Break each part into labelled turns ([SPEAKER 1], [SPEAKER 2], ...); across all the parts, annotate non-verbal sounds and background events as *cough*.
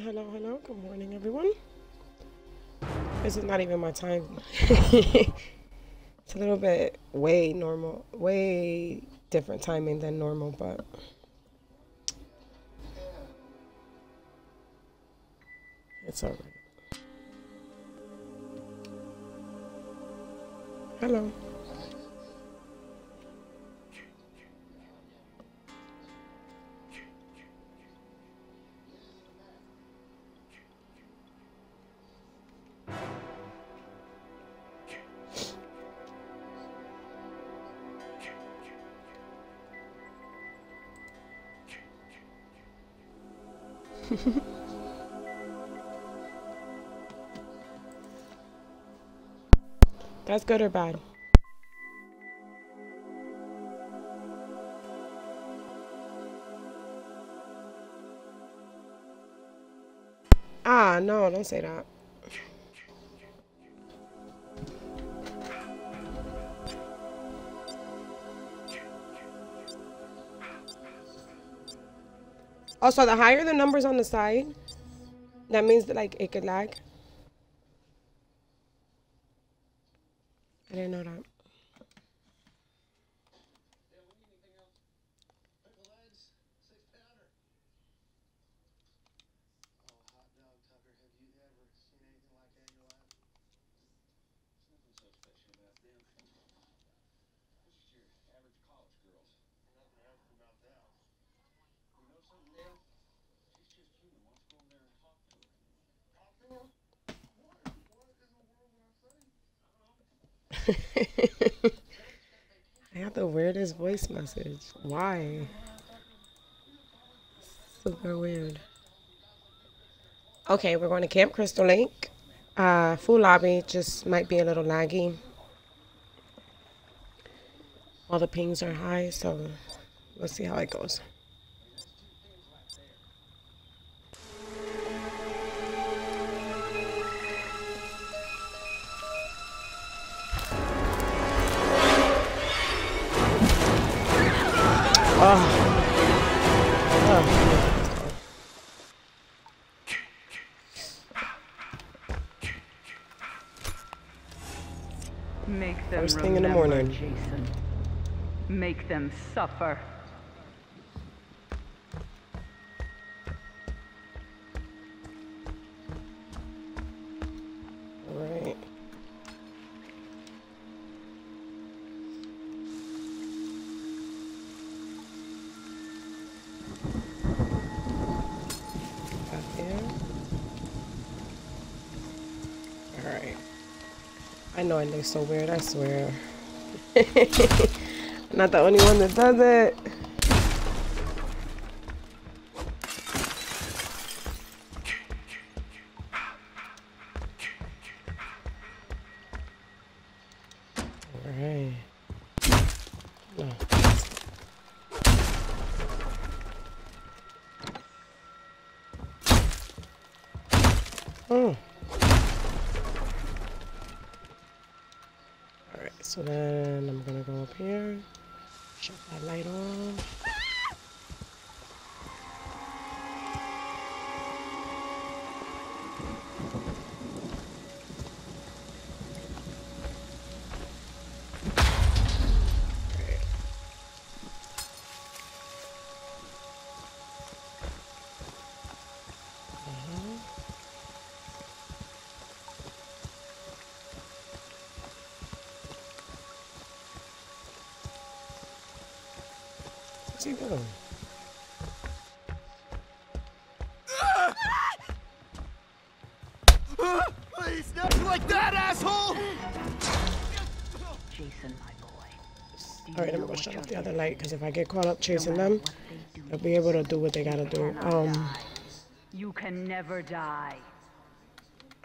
[SPEAKER 1] Hello, hello. Good morning, everyone. This is not even my time. *laughs* it's a little bit way normal, way different timing than normal, but it's all right. Hello. That's good or bad? Ah, no, don't say that. Also, the higher the numbers on the side, that means that like it could lag. I didn't know that. I weirdest voice message. Why? Super weird. Okay, we're going to Camp Crystal Lake. Uh, full lobby, just might be a little laggy. All the pings are high, so let's see how it goes.
[SPEAKER 2] Jason. Make them suffer.
[SPEAKER 1] Right. There. Alright. I know it looks so weird, I swear. Not the only one that does it.
[SPEAKER 2] Boy.
[SPEAKER 1] Alright, gonna shut off the other light because if I get caught up chasing them, they'll be able to do what they gotta do. Um,
[SPEAKER 2] You can never die.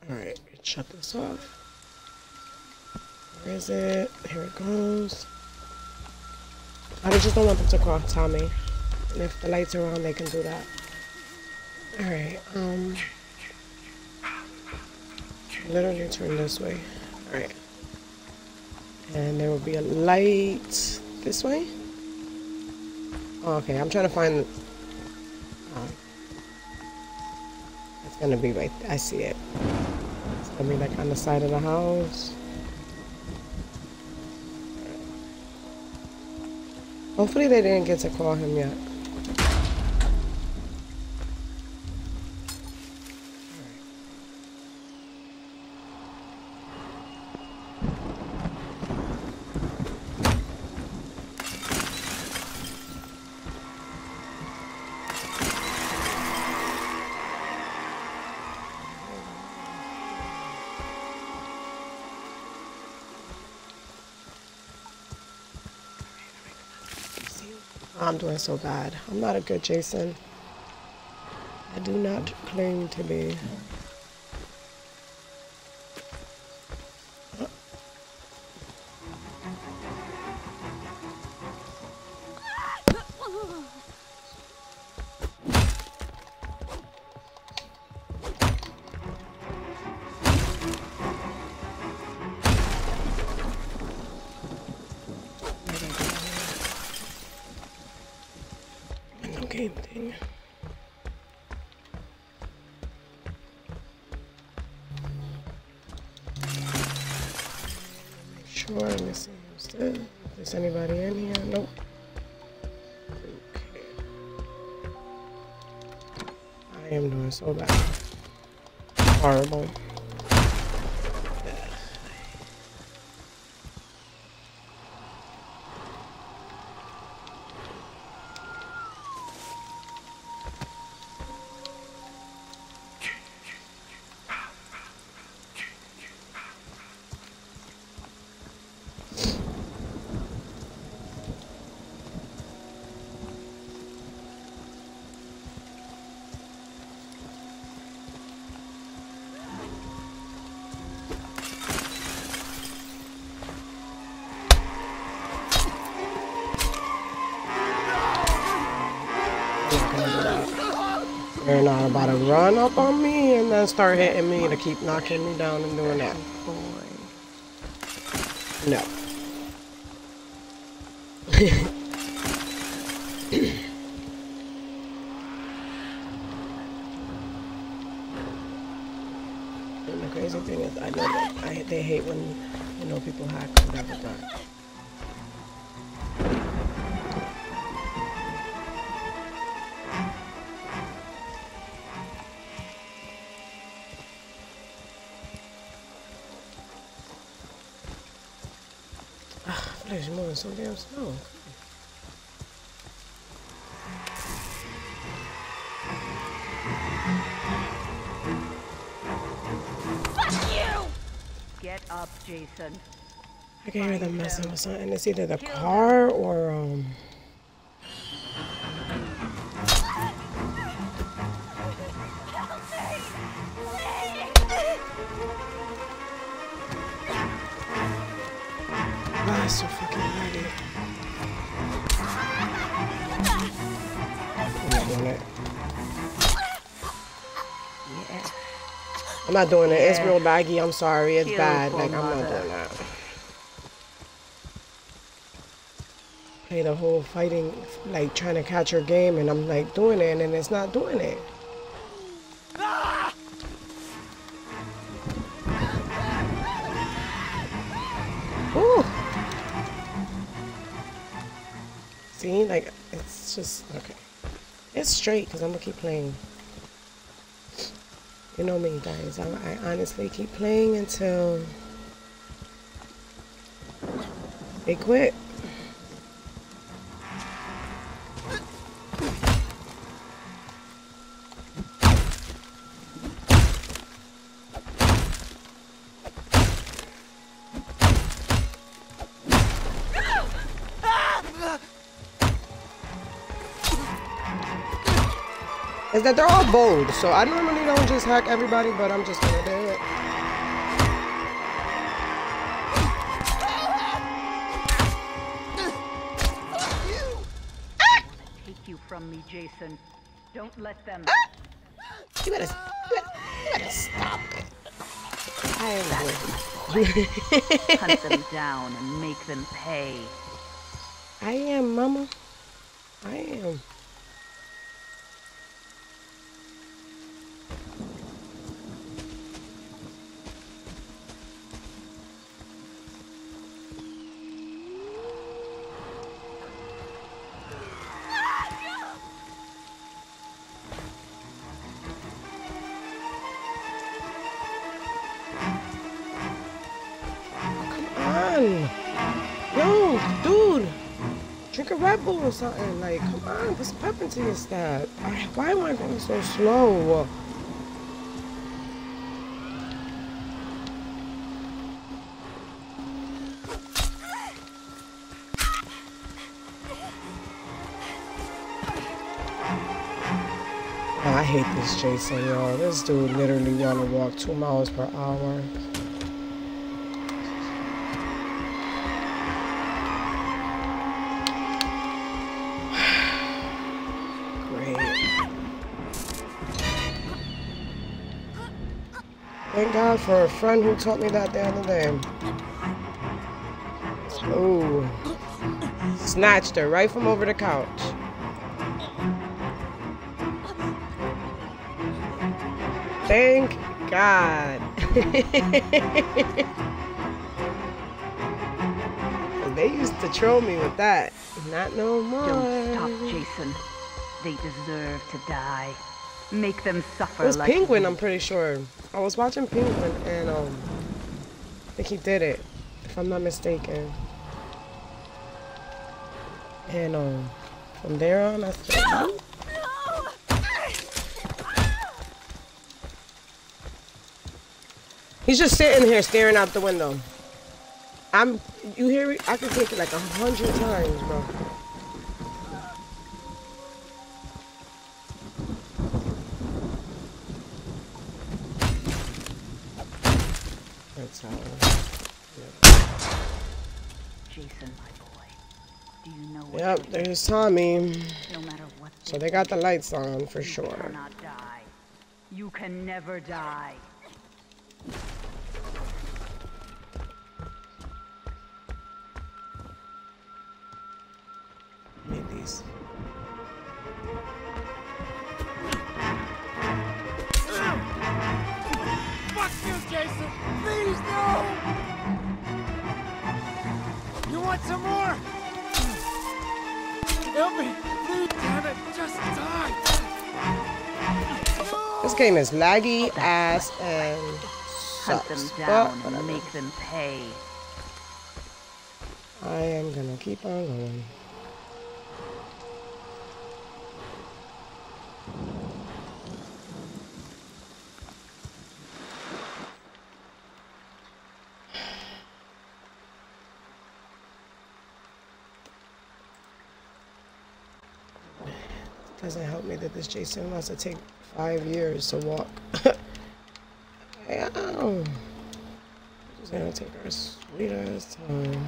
[SPEAKER 1] alright, shut this off. Where is it? Here it goes. I just don't want them to cross Tommy. And if the lights are on, they can do that. Alright, um. Literally turn this way. Alright. And there will be a light this way. Oh, okay, I'm trying to find. Oh. It's gonna be right. I see it. It's gonna be like on the side of the house. Hopefully they didn't get to call him yet. I'm doing so bad. I'm not a good Jason. I do not claim to be. They're uh, not about to run up on me and then start hitting me to keep knocking me down and doing that. No. Flash moving so damn slow.
[SPEAKER 2] Get up, Jason.
[SPEAKER 1] I can hear them messing with something. It's either the car or um. I'm not doing it. It's real baggy. I'm sorry. It's
[SPEAKER 2] Kill
[SPEAKER 1] bad. Like I'm not doing that. Play the whole fighting, like trying to catch your game, and I'm like doing it, and it's not doing it. Ooh. See, like it's just okay. It's straight because I'm gonna keep playing. You know me, guys. I, I honestly keep playing until they quit. Is that they're all bold, so I normally don't just hack everybody, but I'm just gonna do it.
[SPEAKER 2] Take you from me, Jason. Don't let them.
[SPEAKER 1] You better, you better, you better stop it. I am good.
[SPEAKER 2] Hunt them down and make them pay.
[SPEAKER 1] I am, mama. I am. Red Bull or something. Like, come on, put some pep into your step. Why am I going so slow? Oh, I hate this Jason, y'all. This dude literally wanna walk two miles per hour. For a friend who taught me that the other day. Ooh. Snatched her right from over the couch. Thank God. *laughs* they used to troll me with that. Not no more.
[SPEAKER 2] Don't stop, Jason. They deserve to die. Make them suffer
[SPEAKER 1] It was
[SPEAKER 2] like
[SPEAKER 1] Penguin,
[SPEAKER 2] you.
[SPEAKER 1] I'm pretty sure. I was watching Penguin and um I think he did it, if I'm not mistaken. And um from there on I said He's just sitting here staring out the window. I'm you hear me? I can take it like a hundred times, bro.
[SPEAKER 2] What
[SPEAKER 1] Yep, there's Tommy.
[SPEAKER 2] no matter what
[SPEAKER 1] So they got the lights on for
[SPEAKER 2] you
[SPEAKER 1] sure.
[SPEAKER 2] cannot die. You can never die.
[SPEAKER 1] Game is laggy oh, ass and
[SPEAKER 2] Hunt them.
[SPEAKER 1] But
[SPEAKER 2] down and make them pay.
[SPEAKER 1] I am gonna keep on going. Doesn't help me that this Jason wants to take five years to walk. *laughs* Damn. Um, just gonna take our sweet ass time.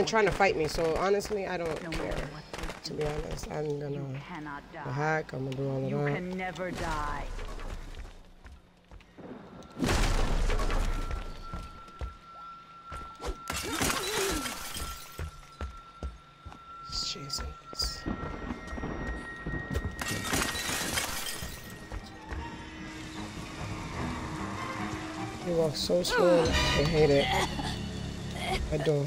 [SPEAKER 1] And trying to fight me, so honestly, I don't
[SPEAKER 2] No
[SPEAKER 1] care.
[SPEAKER 2] what
[SPEAKER 1] To be honest, I'm gonna
[SPEAKER 2] You cannot die.
[SPEAKER 1] hack, I'm gonna do all of
[SPEAKER 2] You
[SPEAKER 1] that.
[SPEAKER 2] can never die.
[SPEAKER 1] Jesus. He walks so slow, I hate it. I do.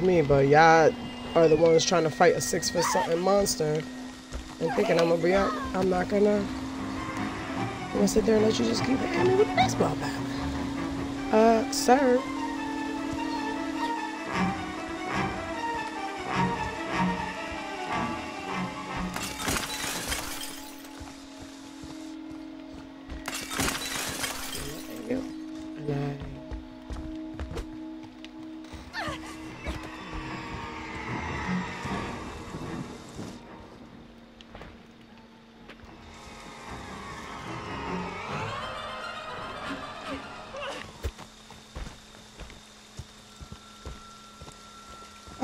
[SPEAKER 1] Fudge me, but y'all are the ones trying to fight a six foot something monster and thinking I'm gonna be out. I'm not gonna. I'm gonna sit there and let you just keep hitting me with a baseball bat. Uh, sir.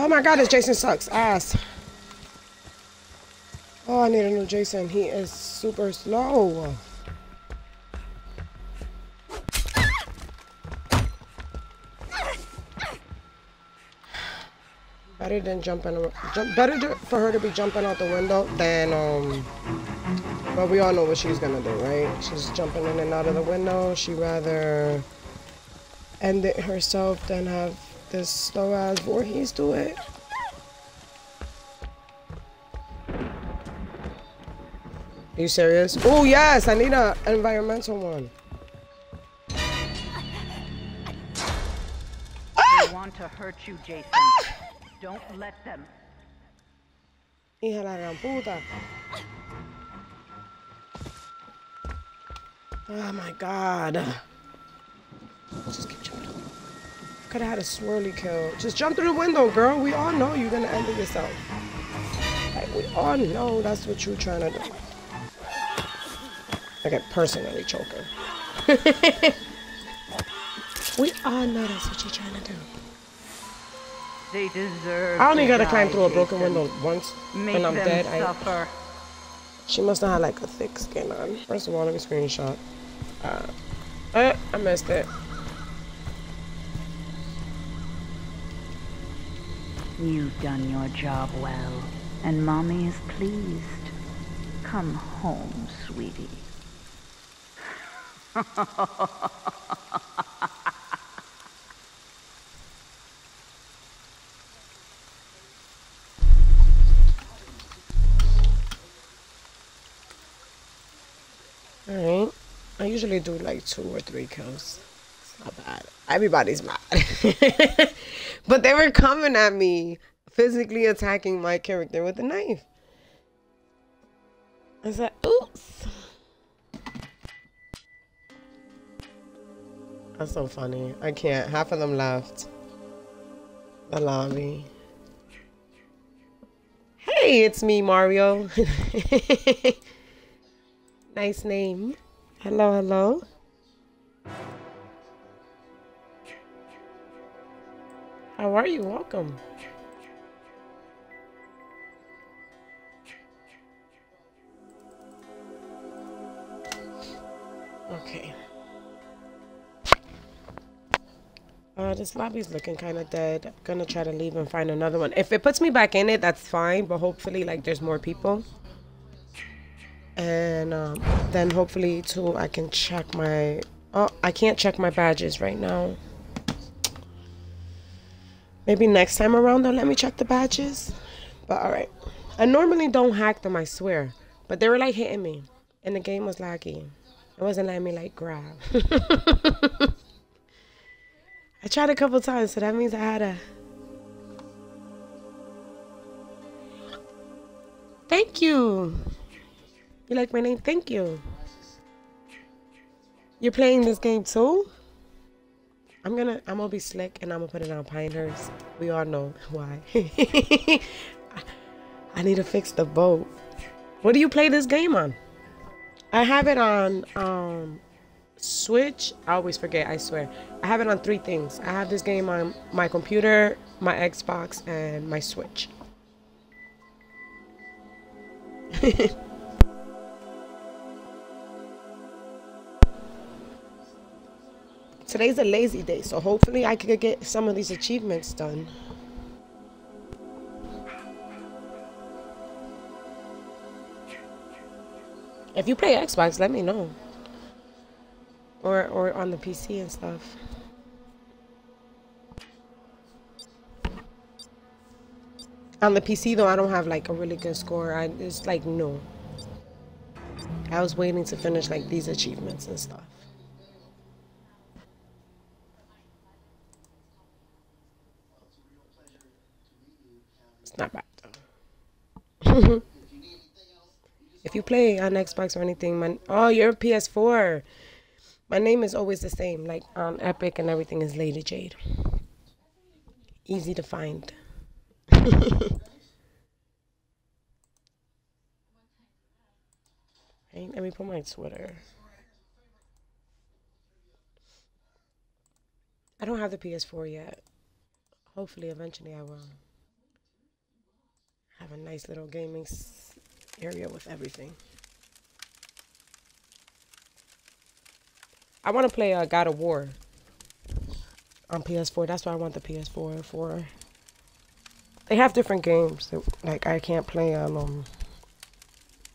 [SPEAKER 1] Oh my god, this Jason sucks ass. Oh, I need a new Jason. He is super slow. Better than jumping. Jump, better to, for her to be jumping out the window than um. But we all know what she's gonna do, right? She's jumping in and out of the window. She rather end it herself than have this slow ass Voorhees do it. Are you serious? Oh yes, I need a an environmental one.
[SPEAKER 2] They ah! want to hurt you, Jason. Ah! Don't let them.
[SPEAKER 1] Hija la gran puta. Oh my god. Just keep jumping. Could have had a swirly kill. Just jump through the window, girl. We all know you're gonna end it yourself. Like we all know that's what you're trying to do. I get personally choking. *laughs* we all know that's what you're trying to do.
[SPEAKER 2] They deserve.
[SPEAKER 1] I only gotta climb through a broken window once,
[SPEAKER 2] Make
[SPEAKER 1] and I'm dead. I,
[SPEAKER 2] suffer.
[SPEAKER 1] She must have had like a thick skin on. First of all, let me screenshot. Uh, uh, I missed it.
[SPEAKER 2] You've done your job well, and mommy is pleased. Come home, sweetie.
[SPEAKER 1] Alright. I usually do like two or three kills. It's not bad. Everybody's mad. *laughs* but they were coming at me, physically attacking my character with a knife. I said, oops. That's so funny. I can't. Half of them left the lobby. Hey, it's me, Mario. *laughs* nice name. Hello, hello. How are you? Welcome. Okay. Uh, this lobby's looking kind of dead. I'm gonna try to leave and find another one. If it puts me back in it, that's fine. But hopefully, like, there's more people. And um, then hopefully, too, I can check my... Oh, I can't check my badges right now. Maybe next time around they'll let me check the badges. But alright. I normally don't hack them, I swear. But they were like hitting me. And the game was laggy. It wasn't letting me like grab. *laughs* I tried a couple times, so that means I had a. Thank you. You like my name? Thank you. You're playing this game too? I'm gonna I'm gonna be slick and I'm gonna put it on Pinehurst. We all know *laughs* why. I need to fix the boat. What do you play this game on? I have it on um Switch. I always forget, I swear. I have it on three things. I have this game on my computer, my Xbox, and my Switch. *laughs* Today's a lazy day, so hopefully I could get some of these achievements done. If you play Xbox, let me know. Or or on the PC and stuff. On the PC though, I don't have like a really good score. I it's like no. I was waiting to finish like these achievements and stuff. Not bad though. if you play on Xbox or anything, man. Oh, you're PS4. My name is always the same. Like on Epic and everything is Lady Jade. Easy to find. *laughs* Hey, let me put my Twitter. I don't have the PS4 yet. Hopefully, eventually I will. Have a nice little gaming area with everything. I want to play uh, God of War on PS4. That's why I want the PS4 for. They have different games. That, like I can't play on um,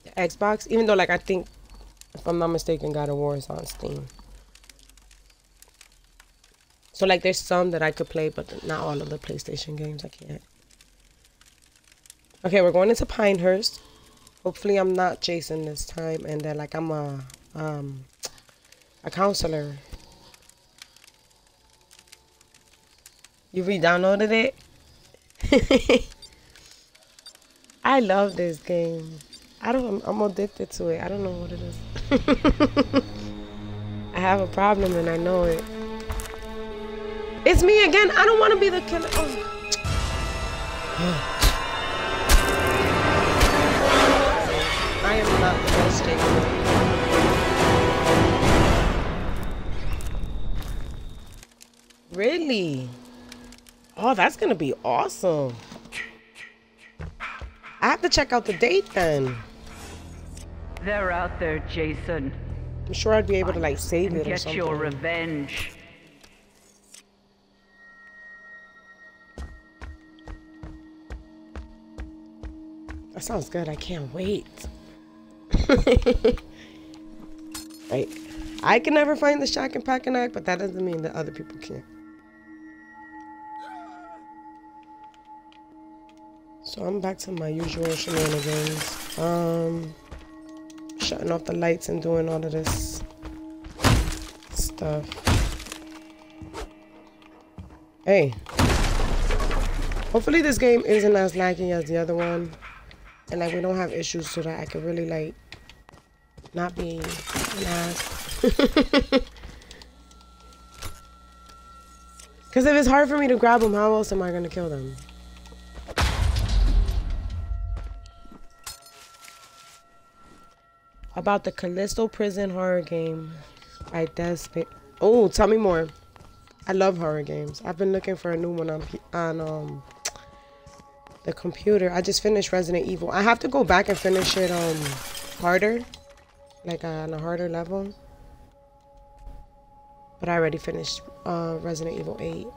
[SPEAKER 1] the Xbox, even though like I think, if I'm not mistaken, God of War is on Steam. So like there's some that I could play, but not all of the PlayStation games I can't. Okay, we're going into Pinehurst. Hopefully I'm not Jason this time and that like I'm a um a counselor. You re-downloaded it? *laughs* I love this game. I don't I'm addicted to it. I don't know what it is. *laughs* I have a problem and I know it. It's me again. I don't want to be the killer. Oh. *sighs* *sighs* I am not the. Really? Oh, that's gonna be awesome. I have to check out the date then.
[SPEAKER 2] They're out there, Jason.
[SPEAKER 1] I'm sure I'd be able to like save
[SPEAKER 2] And
[SPEAKER 1] it or
[SPEAKER 2] get
[SPEAKER 1] something.
[SPEAKER 2] your revenge.
[SPEAKER 1] That sounds good. I can't wait. *laughs* like, I can never find the Shack and Pack and Act, but that doesn't mean that other people can't. So I'm back to my usual shenanigans. Um, shutting off the lights and doing all of this stuff. Hey. Hopefully this game isn't as laggy as the other one and like we don't have issues so that I can really like not being an ass. *laughs* Cause if it's hard for me to grab them, how else am I gonna kill them? About the Callisto Prison horror game by Desmond. Oh, tell me more. I love horror games. I've been looking for a new one on on um the computer. I just finished Resident Evil. I have to go back and finish it um harder, like uh, on a harder level. But I already finished uh, Resident Evil 8.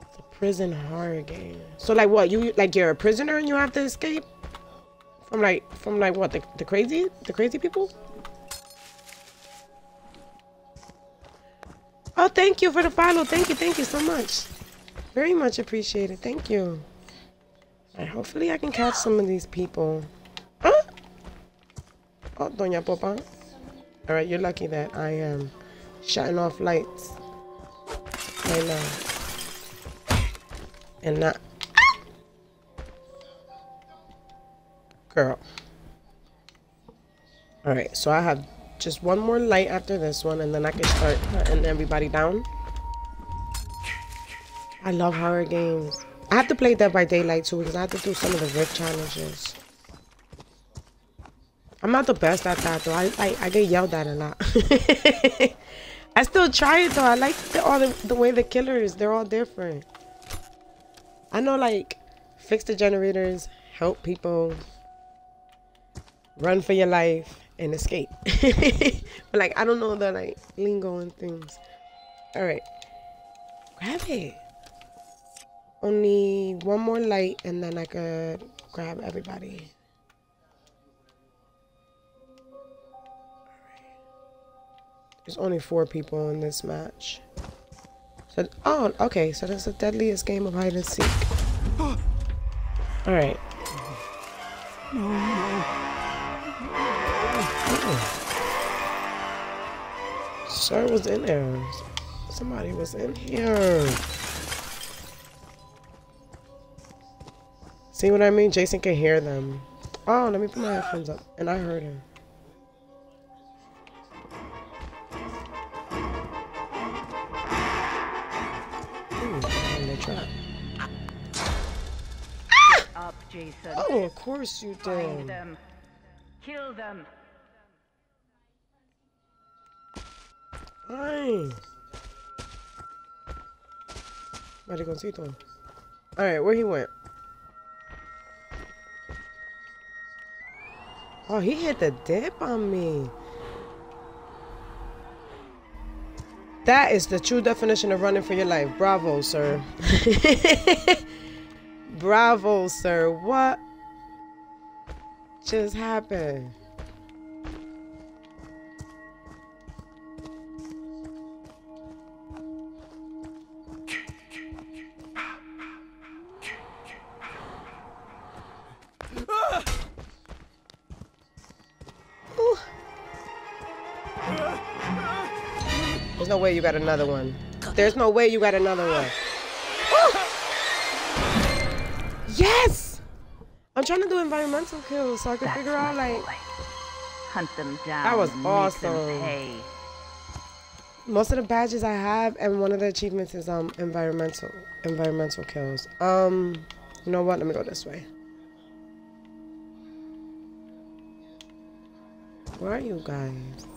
[SPEAKER 1] It's a prison horror game. So like what? You like you're a prisoner and you have to escape from like from like what the the crazy the crazy people? Oh, thank you for the follow. Thank you, thank you so much. Very much appreciated. Thank you. Hopefully I can catch some of these people. Huh? Oh, Doña Popa. Alright, you're lucky that I am shutting off lights right now. And not... Girl. Alright, so I have just one more light after this one and then I can start hunting everybody down. I love horror games. I have to play Dead by Daylight too because I have to do some of the rift challenges. I'm not the best at that though. I I, I get yelled at a lot. *laughs* I still try it though. I like the, all the, the way the killers, they're all different. I know like fix the generators, help people, run for your life, and escape. *laughs* but like I don't know the like lingo and things. Alright. Grab it. Only one more light and then I could grab everybody. There's only four people in this match. So, oh, okay. So that's the deadliest game of hide and seek. *gasps* All right. Sir was in there. Somebody was in here. See what I mean? Jason can hear them. Oh, let me put my headphones up. And I heard him. Ooh, in the trap.
[SPEAKER 2] Up, Jason.
[SPEAKER 1] Oh, of course you
[SPEAKER 2] Find
[SPEAKER 1] did.
[SPEAKER 2] them. Kill them.
[SPEAKER 1] Mariconcito. Alright, where he went? Oh, he hit the dip on me. That is the true definition of running for your life. Bravo, sir. *laughs* Bravo, sir. What just happened? Way you got another one. There's no way you got another one. *gasps* Yes! I'm trying to do environmental kills so I can
[SPEAKER 2] That's
[SPEAKER 1] figure out like
[SPEAKER 2] boy. Hunt them down.
[SPEAKER 1] That was awesome. most of the badges I have and one of the achievements is um environmental environmental kills. Um you know what? Let me go this way. Where are you guys?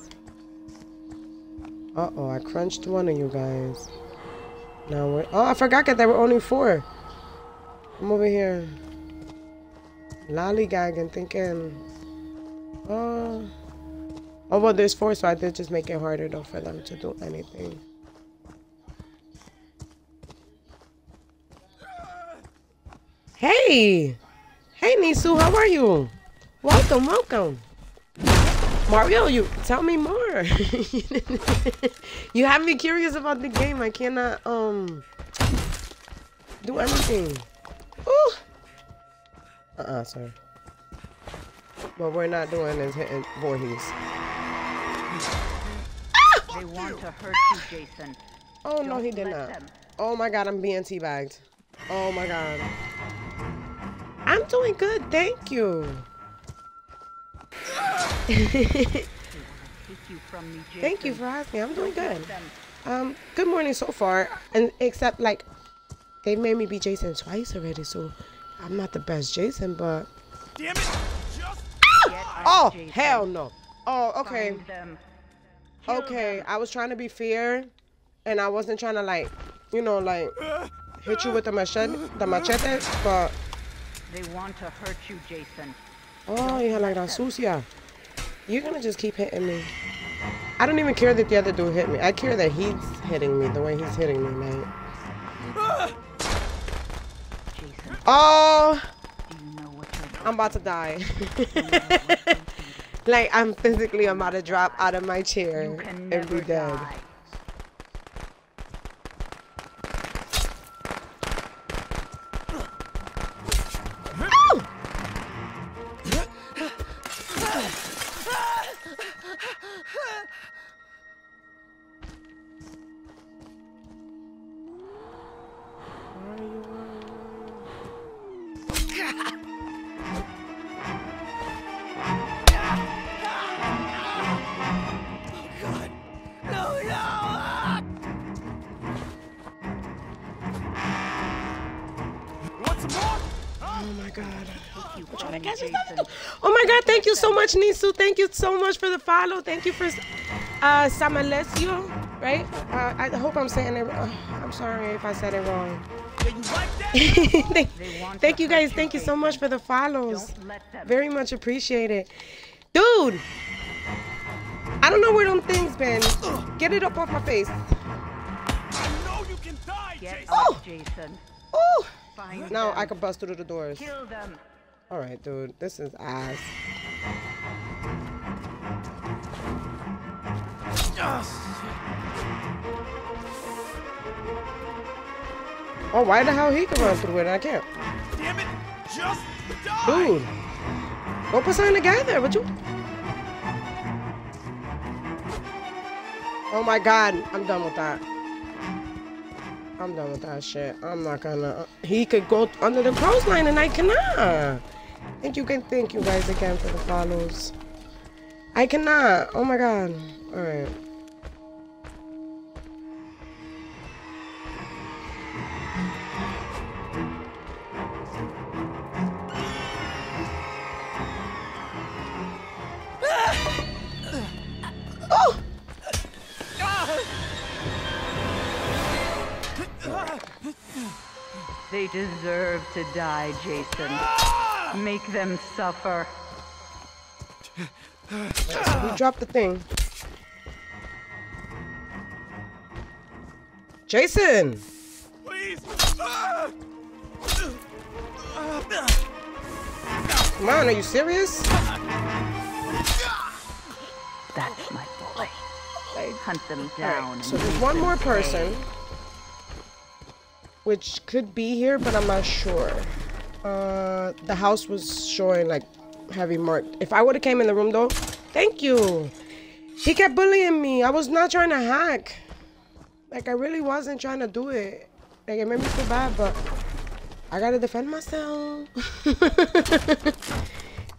[SPEAKER 1] Uh oh, I crunched one of you guys. Now we're oh I forgot that there were only four. I'm over here lollygagging thinking uh Oh well there's four so I did just make it harder though for them to do anything. Hey! Hey Nisu, how are you? Welcome, welcome. Mario, you tell me more. *laughs* you have me curious about the game. I cannot um do anything. Ooh. Uh-uh, sir. What we're not doing is hitting Voorhees.
[SPEAKER 2] They want to hurt you, Jason.
[SPEAKER 1] Oh no,
[SPEAKER 2] Don't
[SPEAKER 1] he did not.
[SPEAKER 2] them.
[SPEAKER 1] Oh my god, I'm being teabagged. Oh my god. I'm doing good, thank you. *laughs* thank you for asking. I'm doing good. Um, good morning so far. And except like they made me be Jason twice already, so I'm not the best Jason, but
[SPEAKER 3] Damn it! Just
[SPEAKER 2] Get up,
[SPEAKER 1] oh
[SPEAKER 2] Jason.
[SPEAKER 1] hell no. Oh okay,
[SPEAKER 2] Find them. Kill
[SPEAKER 1] okay. I was trying to be fair, and I wasn't trying to like, you know, like hit you with the machete, the machete, but
[SPEAKER 2] They want to hurt you, Jason.
[SPEAKER 1] Oh, you had like that sucia. You're gonna just keep hitting me. I don't even care that the other dude hit me. I care that he's hitting me the way he's hitting me.
[SPEAKER 2] Jason,
[SPEAKER 1] Oh,
[SPEAKER 2] do you know what you're
[SPEAKER 1] I'm about to die. *laughs* like I'm physically about to drop out of my chair and be dead.
[SPEAKER 2] die.
[SPEAKER 1] Much for the follow. Thank you for uh Samalesio, right? Uh, I hope I'm saying it. Uh, I'm sorry if I said it wrong.
[SPEAKER 3] Yeah, you like that?
[SPEAKER 1] thank, thank you guys. Thank you so much for the follows.
[SPEAKER 2] Don't let them.
[SPEAKER 1] Very much appreciated. Dude! I don't know where them things been. Get it up off my face.
[SPEAKER 3] I know you can die,
[SPEAKER 2] Get
[SPEAKER 3] Jason!
[SPEAKER 1] Oh! Ooh! Now. I can bust through the doors.
[SPEAKER 2] Them.
[SPEAKER 1] Alright, dude. This is ass. Oh, why the hell he can run through it and I can't?
[SPEAKER 3] Damn it! Just die!
[SPEAKER 1] Dude! Go put something together. would you... Oh my god. I'm done with that. I'm done with that shit. I'm not gonna... He could go under the clothesline and I cannot. Thank you, can thank you guys again for the follows. I cannot. Oh my god. Alright. Oh!
[SPEAKER 2] They deserve to die, Jason. Make them suffer.
[SPEAKER 1] We dropped the thing. Jason!
[SPEAKER 3] Please.
[SPEAKER 1] Come on, are you serious?
[SPEAKER 2] That's my boy. Hunt them down.
[SPEAKER 1] so there's one more person. Which could be here, but I'm not sure. Uh, the house was showing like heavy mark. If I would have came in the room though, thank you. He kept bullying me. I was not trying to hack. Like I really wasn't trying to do it. Like it made me feel bad, but I gotta defend myself. *laughs*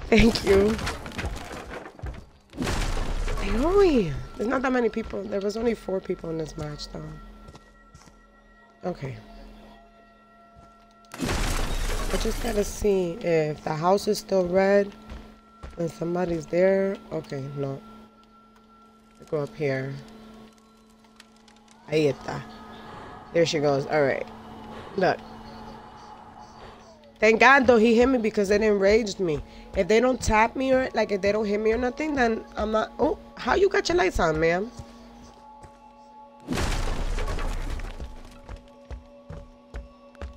[SPEAKER 1] thank you. Hey, there's not that many people. There was only four people in this match, though. Okay. I just gotta see if the house is still red and somebody's there. Okay, no. Go up here. Está. There she goes. Alright. Look. Thank God though he hit me because it enraged me. If they don't tap me or like if they don't hit me or nothing, then I'm not. Oh, how you got your lights on, ma'am?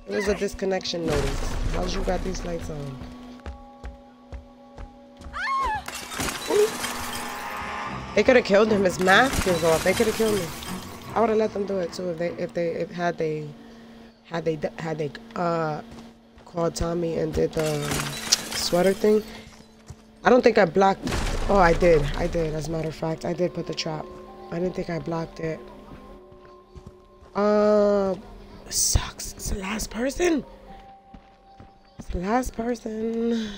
[SPEAKER 1] It was a disconnection notice. How's you got these lights on? Ooh. They could have killed him. His mask is off. They could have killed me. I would have let them do it too if they if they if had they had they had they uh called Tommy and did the sweater thing. I don't think I blocked. Oh, I did. I did. As a matter of fact, I did put the trap. I didn't think I blocked it. Uh, sucks. It's the last person. It's the last person.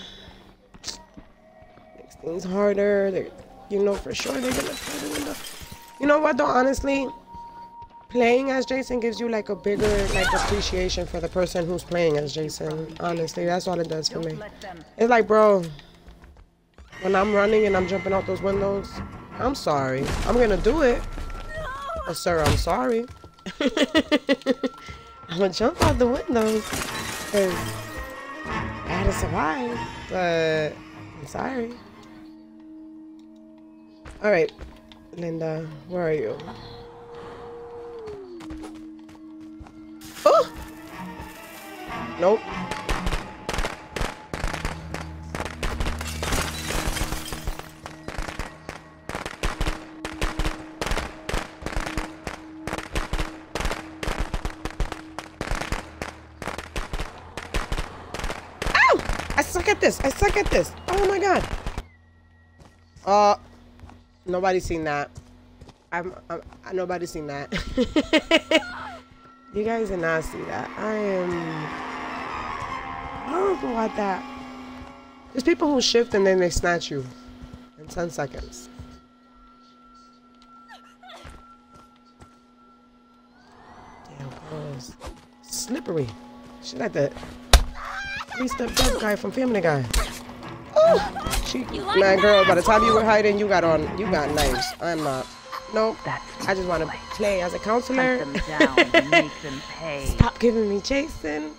[SPEAKER 1] Makes things harder. They're, you know for sure they're gonna play the window. You know what though? Honestly, playing as Jason gives you like a bigger like appreciation for the person who's playing as Jason. Honestly, that's all it does for me. It's like, bro, when I'm running and I'm jumping out those windows, I'm sorry. I'm gonna do it. Sir, I'm sorry. *laughs* I'm gonna jump out the windows. Cause I had to survive. But I'm sorry. Alright, Linda, where are you? Oh! Nope. Suck at this. I suck at this. Oh my god. Uh, nobody's seen that. I'm, I'm nobody's seen that. *laughs* you guys did not see that. I am horrible at that. There's people who shift and then they snatch you in 10 seconds. Damn, girls. Slippery. She like that three-step jump guy from Family Guy. Oh, she,
[SPEAKER 4] like
[SPEAKER 1] man, girl. By the time you were hiding, you got on, you got knives. I'm not. Nope.
[SPEAKER 2] That's
[SPEAKER 1] I just want to play as a counselor.
[SPEAKER 2] them down and make them *laughs* pay.
[SPEAKER 1] Stop giving me Jason.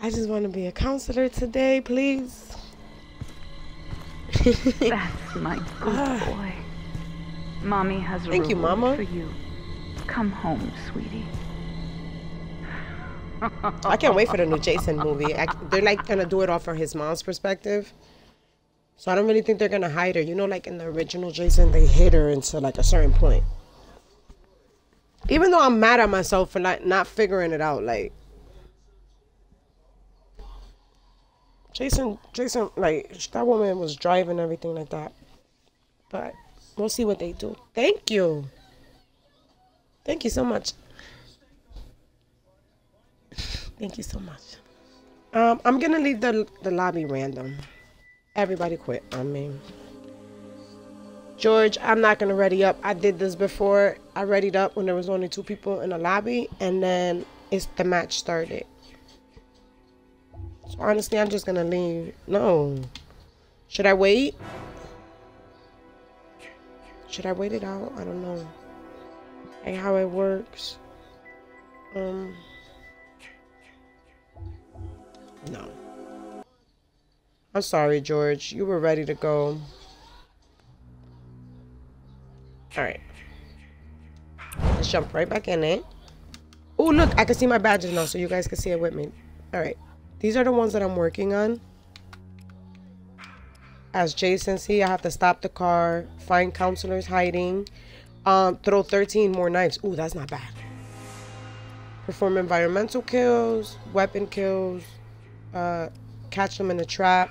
[SPEAKER 1] I just want to be a counselor today, please. *laughs*
[SPEAKER 2] That's *laughs* my good ah. boy. Mommy has a
[SPEAKER 1] Thank you, Mama.
[SPEAKER 2] for you. Come home, sweetie.
[SPEAKER 1] I can't wait for the new Jason movie. I, they're like gonna do it all from his mom's perspective. So I don't really think they're gonna hide her. You know, like in the original Jason, they hid her until like a certain point. Even though I'm mad at myself for not not figuring it out, like Jason, Jason, like that woman was driving everything like that. But we'll see what they do. Thank you. Thank you so much. Thank you so much. Um, I'm gonna leave the the lobby random. Everybody quit on me. George, I'm not gonna ready up. I did this before. I readied up when there was only two people in the lobby, and then it's the match started. So honestly, I'm just gonna leave. No. Should I wait? Should I wait it out? I don't know. Like how it works. Um. No. I'm sorry, George. You were ready to go. Alright. Let's jump right back in it. Oh, look. I can see my badges now, so you guys can see it with me. Alright. These are the ones that I'm working on. As Jason, see, I have to stop the car, find counselors hiding, um, throw 13 more knives. Ooh, that's not bad. Perform environmental kills, weapon kills, uh, catch them in a trap,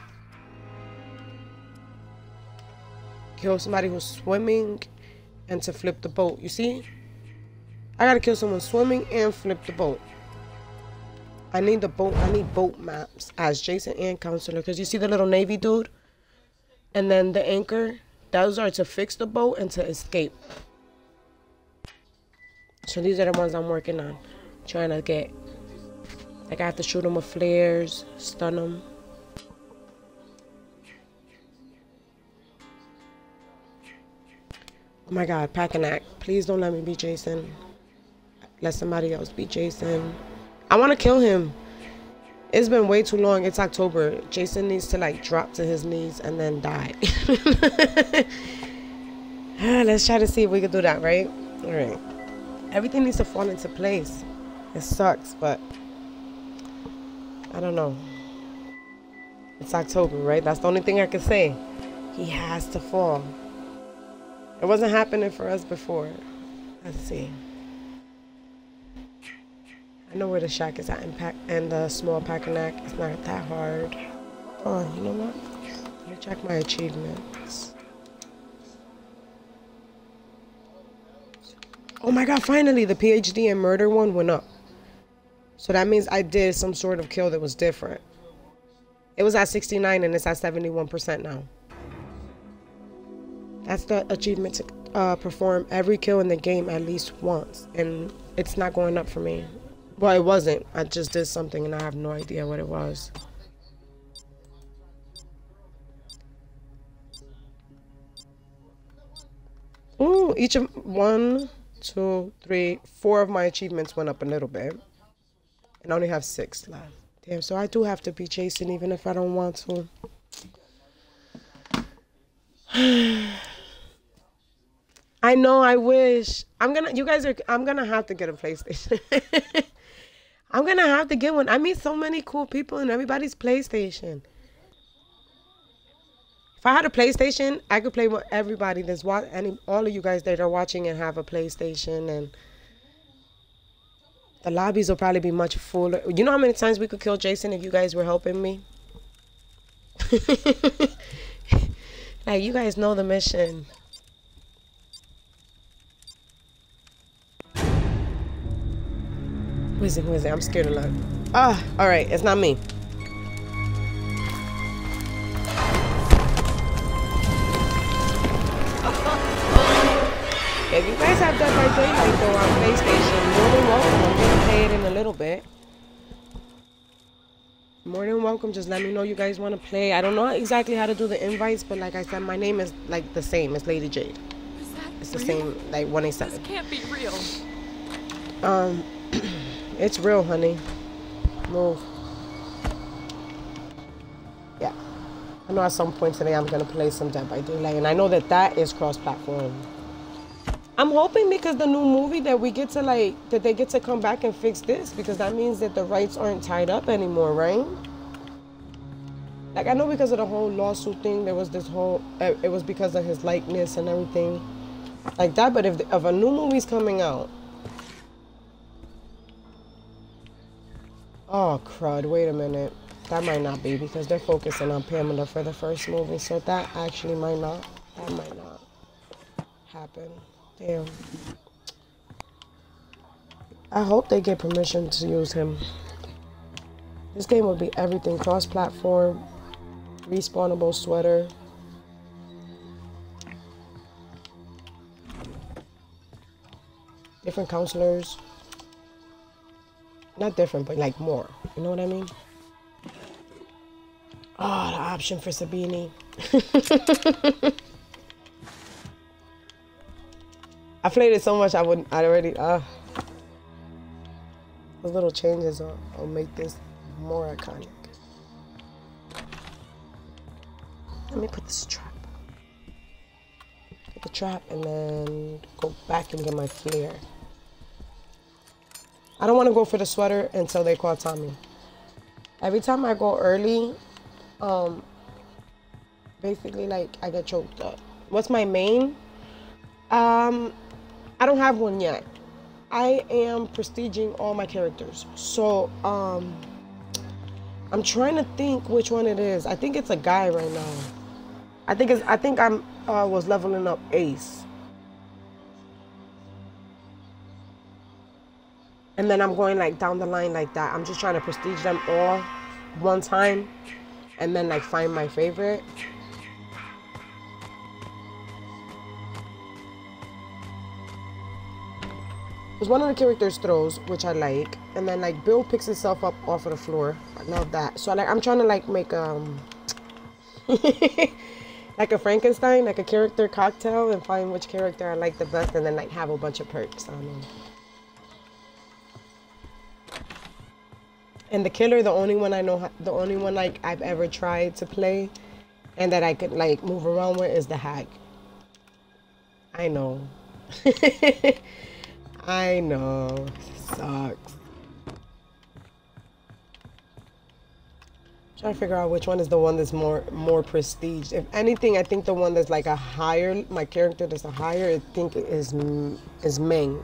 [SPEAKER 1] kill somebody who's swimming, and to flip the boat. You see? I gotta kill someone swimming and flip the boat. I need the boat. I need boat maps as Jason and counselor because you see the little navy dude, and then the anchor. Those are to fix the boat and to escape. So these are the ones I'm working on, trying to get. Like I have to shoot them with flares, stun them. Oh my God, Packanack, please don't let me be Jason. Let somebody else be Jason. I want to kill him. It's been way too long. It's October. Jason needs to like drop to his knees and then die. *laughs* Let's try to see if we can do that, right? All right. Everything needs to fall into place. It sucks, but I don't know. It's October, right? That's the only thing I can say. He has to fall. It wasn't happening for us before. Let's see. I know where the shack is at in pack and the small Packanack. It's not that hard. Oh, you know what? Let me check my achievements. Oh my god, finally the PhD and murder one went up. So that means I did some sort of kill that was different. It was at 69 and it's at 71% now. That's the achievement to uh, perform every kill in the game at least once. And it's not going up for me. Well, it wasn't. I just did something and I have no idea what it was. Ooh, each of one, two, three, four of my achievements went up a little bit. And I only have six left. Damn, so I do have to be chasing even if I don't want to. *sighs* I know, I wish. I'm gonna, you guys are, I'm gonna have to get a PlayStation. *laughs* I'm gonna have to get one. I meet so many cool people in everybody's PlayStation. If I had a PlayStation, I could play with everybody that's watch any all of you guys that are watching and have a PlayStation and the lobbies will probably be much fuller. You know how many times we could kill Jason if you guys were helping me? *laughs* like you guys know the mission. Who is it? Who is it? I'm scared of look. Ah, all right. It's not me. *laughs* If you guys have Dead by Daylight though on PlayStation, more than welcome. I'm gonna play it in a little bit. More than welcome. Just let me know you guys want to play. I don't know exactly how to do the invites, but like I said, my name is like the same. It's Lady Jade.
[SPEAKER 4] That
[SPEAKER 1] It's the
[SPEAKER 4] real?
[SPEAKER 1] same, like 187.
[SPEAKER 4] This
[SPEAKER 1] 187.
[SPEAKER 4] can't be real.
[SPEAKER 1] Um, *clears throat* it's real, honey. Move. Yeah. I know at some point today I'm gonna play some Dead by Daylight, and I know that that is cross-platform. I'm hoping because the new movie that we get to like that they get to come back and fix this because that means that the rights aren't tied up anymore, right? Like I know because of the whole lawsuit thing, there was this whole uh, it was because of his likeness and everything like that. But if if a new movie's coming out, oh crud! Wait a minute, that might not be because they're focusing on Pamela for the first movie, so that actually might not that might not happen. Damn. I hope they get permission to use him. This game will be everything cross-platform, respawnable sweater. Different counselors. Not different, but like more. You know what I mean? Oh, the option for Savini. *laughs* I played it so much I wouldn't I already uh those little changes will, will make this more iconic. Let me put this trap. Put the trap and then go back and get my flare. I don't want to go for the sweater until they call Tommy. Every time I go early, um, basically like I get choked up. What's my main? Um, I don't have one yet. I am prestiging all my characters. So, um, I'm trying to think which one it is. I think it's a guy right now. I think it's, I think I'm, uh, was leveling up Ace. And then I'm going like down the line like that. I'm just trying to prestige them all one time and then like find my favorite. Because one of the characters throws, which I like, and then like Bill picks himself up off of the floor. I love that. So like I'm trying to like make um *laughs* like a Frankenstein, like a character cocktail, and find which character I like the best, and then like have a bunch of perks on them. And the killer, the only one I know, the only one like I've ever tried to play, and that I could like move around with is the Hag. I know. *laughs* I know. Sucks. Trying to figure out which one is the one that's more more prestige. If anything, I think the one that's like a higher, my character that's a higher, I think is is Feng.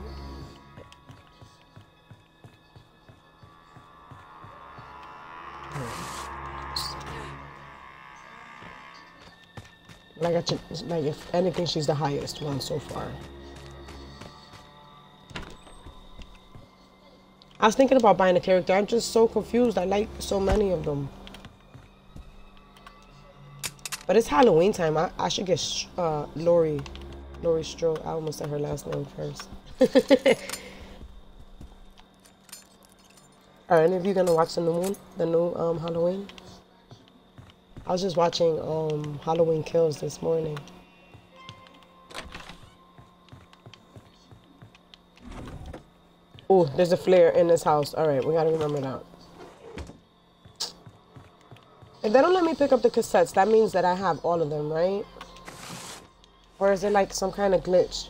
[SPEAKER 1] Like, I like if anything, she's the highest one so far. I was thinking about buying a character. I'm just so confused. I like so many of them. But it's Halloween time. I, I should get uh, Laurie. Laurie Strode. I almost said her last name first. Are any of you gonna watch the new one? The new um, Halloween? I was just watching um, Halloween Kills this morning. Oh, there's a flare in this house. All right, we gotta remember that. If they don't let me pick up the cassettes, that means that I have all of them, right? Or is it like some kind of glitch?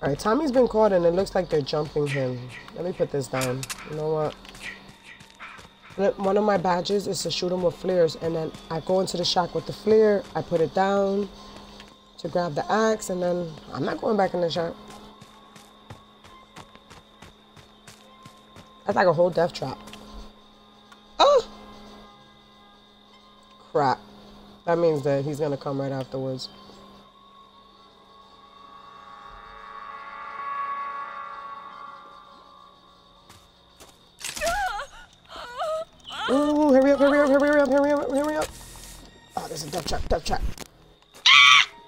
[SPEAKER 1] All right, Tommy's been caught and it looks like they're jumping him. Let me put this down. You know what? One- One of my badges is to shoot him with flares, and then I go into the shack with the flare. I put it down to grab the axe, and then I'm not going back in the shop. That's like a whole death trap. Oh! Crap. That means that he's gonna come right afterwards. Ooh, hurry up, hurry up, hurry up, hurry up, hurry up. Oh, there's a death trap, death trap.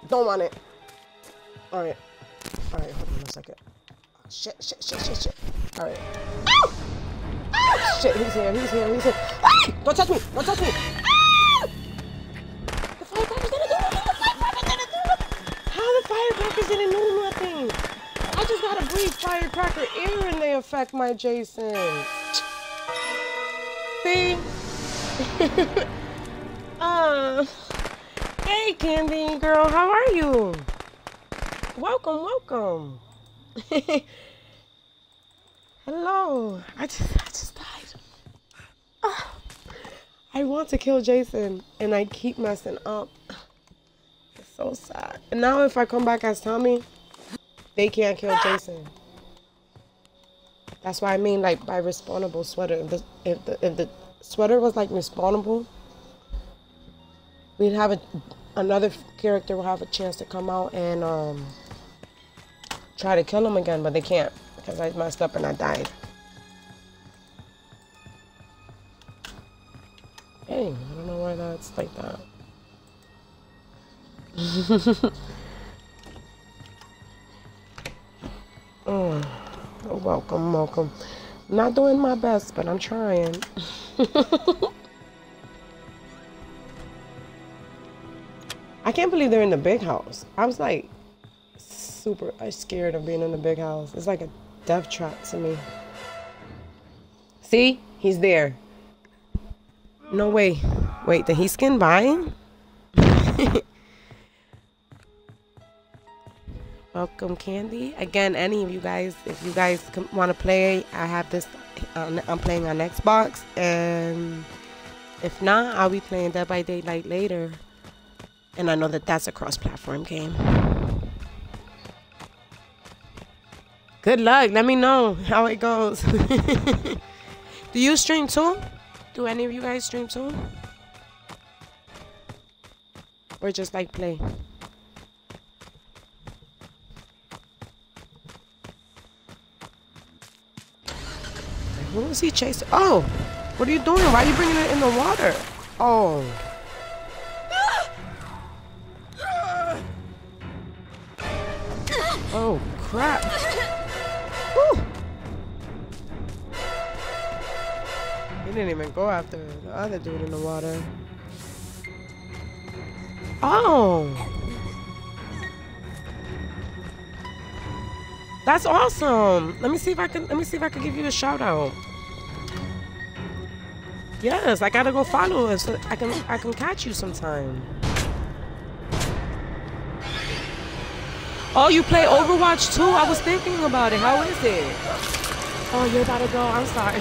[SPEAKER 1] Don't want it. Alright. Alright, hold on a second. Shit, shit, shit, shit, shit. Alright. Ow! Ow! Shit, he's here, he's here, he's here. Ah! Don't touch me! Don't touch me! The firecrackers didn't do nothing! The firecrackers didn't do nothing! How the firecrackers didn't do nothing? I just gotta breathe firecracker air and they affect my Jason. See? *laughs* uh, hey, Candy girl, how are you? Welcome, welcome. *laughs* Hello. I just, I just died. Oh, I want to kill Jason, and I keep messing up. It's so sad. And now, if I come back as Tommy, they can't kill Jason. That's why I mean, like, by respawnable sweater. If the, if the, if the sweater was, like, respawnable, we'd have a, another character will have a chance to come out and, um, try to kill him again, but they can't because I messed up and I died. Dang, I don't know why that's like that. *laughs* Oh, welcome, welcome. Not doing my best, but I'm trying. *laughs* I can't believe they're in the big house. I was like super scared of being in the big house. It's like a death trap to me. See? He's there. No way. Wait, did he skin by? *laughs* Welcome, Candy. Again, any of you guys, if you guys want to play, I have this. On, I'm playing on Xbox, and if not, I'll be playing Dead by Daylight later. And I know that that's a cross-platform game. Good luck. Let me know how it goes. *laughs* Do you stream too? Do any of you guys stream too? Or just like play? Who is he chasing? Oh, what are you doing? Why are you bringing it in the water? Oh. Oh, crap. Whew. He didn't even go after the other dude in the water. Oh. That's awesome. Let me see if I can let me see if I can give you a shout out. Yes, I gotta go follow us. So I can I can catch you sometime. Oh, you play Overwatch too? I was thinking about it. How is it? Oh, you're about to go. I'm sorry. *laughs*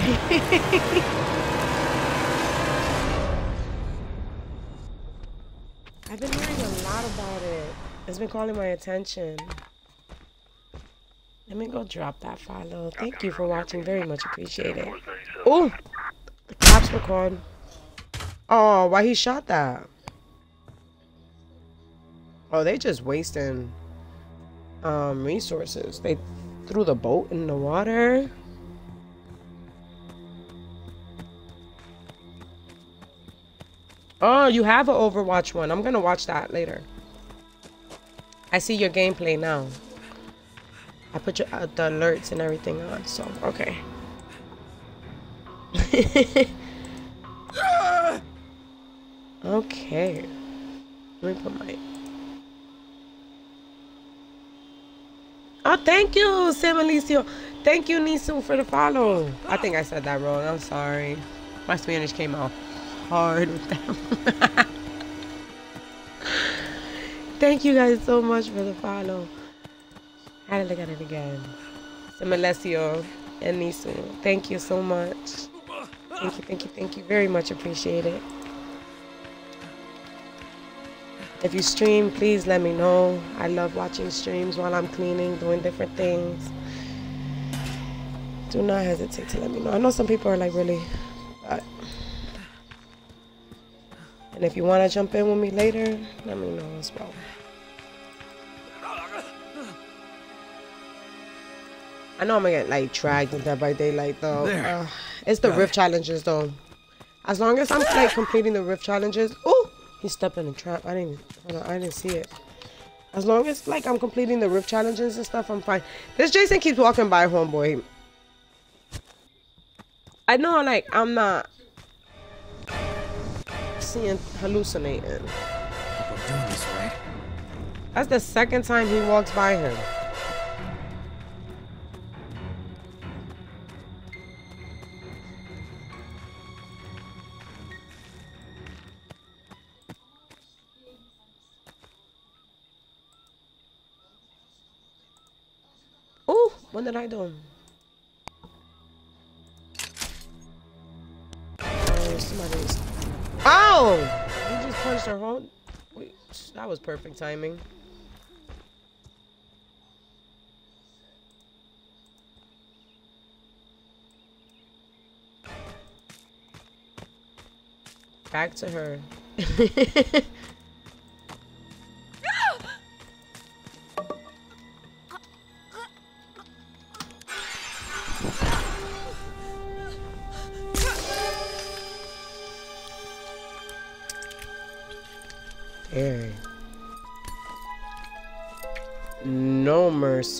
[SPEAKER 1] I've been hearing a lot about it. It's been calling my attention. Let me go drop that follow. Thank you for watching. Very much appreciate it. Oh, the cops were called. Oh, why he shot that? Oh, they just wasting um resources. They threw the boat in the water. Oh, you have an Overwatch one. I'm gonna watch that later. I see your gameplay now. I put your, uh, the alerts and everything on, so okay. *laughs* okay. Let me put my. Oh, thank you, Sam Alicio. Thank you, Nisu, for the follow. I think I said that wrong. I'm sorry. My Spanish came out hard with that. *laughs* thank you guys so much for the follow. I had to look at it again. Sam and Nisu. Thank you so much. Thank you, thank you, thank you. Very much appreciate it. If you stream, please let me know. I love watching streams while I'm cleaning, doing different things. Do not hesitate to let me know. I know some people are like really, but. And if you want to jump in with me later, let me know as well. I know I'm gonna get like dragged in Dead by Daylight though. Uh, it's the rift challenges though. As long as I'm like completing the rift challenges. Oh, he stepped in a trap. I didn't. I didn't see it. As long as like I'm completing the rift challenges and stuff, I'm fine. This Jason keeps walking by, homeboy. I know, like I'm not seeing hallucinating.
[SPEAKER 3] Doing this right.
[SPEAKER 1] That's the second time he walks by him. Oh, what did I do? Oh, somebody's. Oh! You just punched her whole. Wait, that was perfect timing. Back to her. *laughs*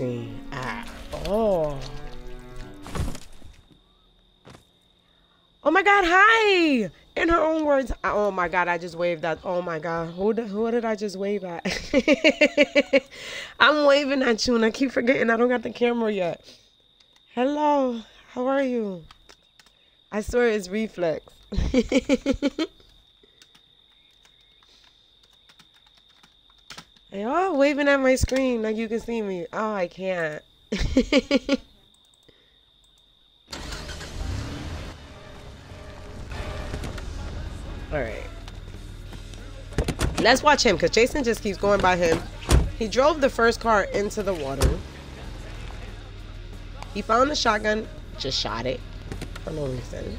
[SPEAKER 1] Mercy at all. Oh my god, hi! In her own words, oh my god, I just waved at. Oh my god, who did, who did I just wave at? *laughs* I'm waving at you and I keep forgetting I don't got the camera yet. Hello, how are you? I swear it's reflex. *laughs* Hey, oh, waving at my screen like you can see me. Oh, I can't. *laughs* All right. Let's watch him because Jason just keeps going by him. He drove the first car into the water. He found the shotgun, just shot it for no reason.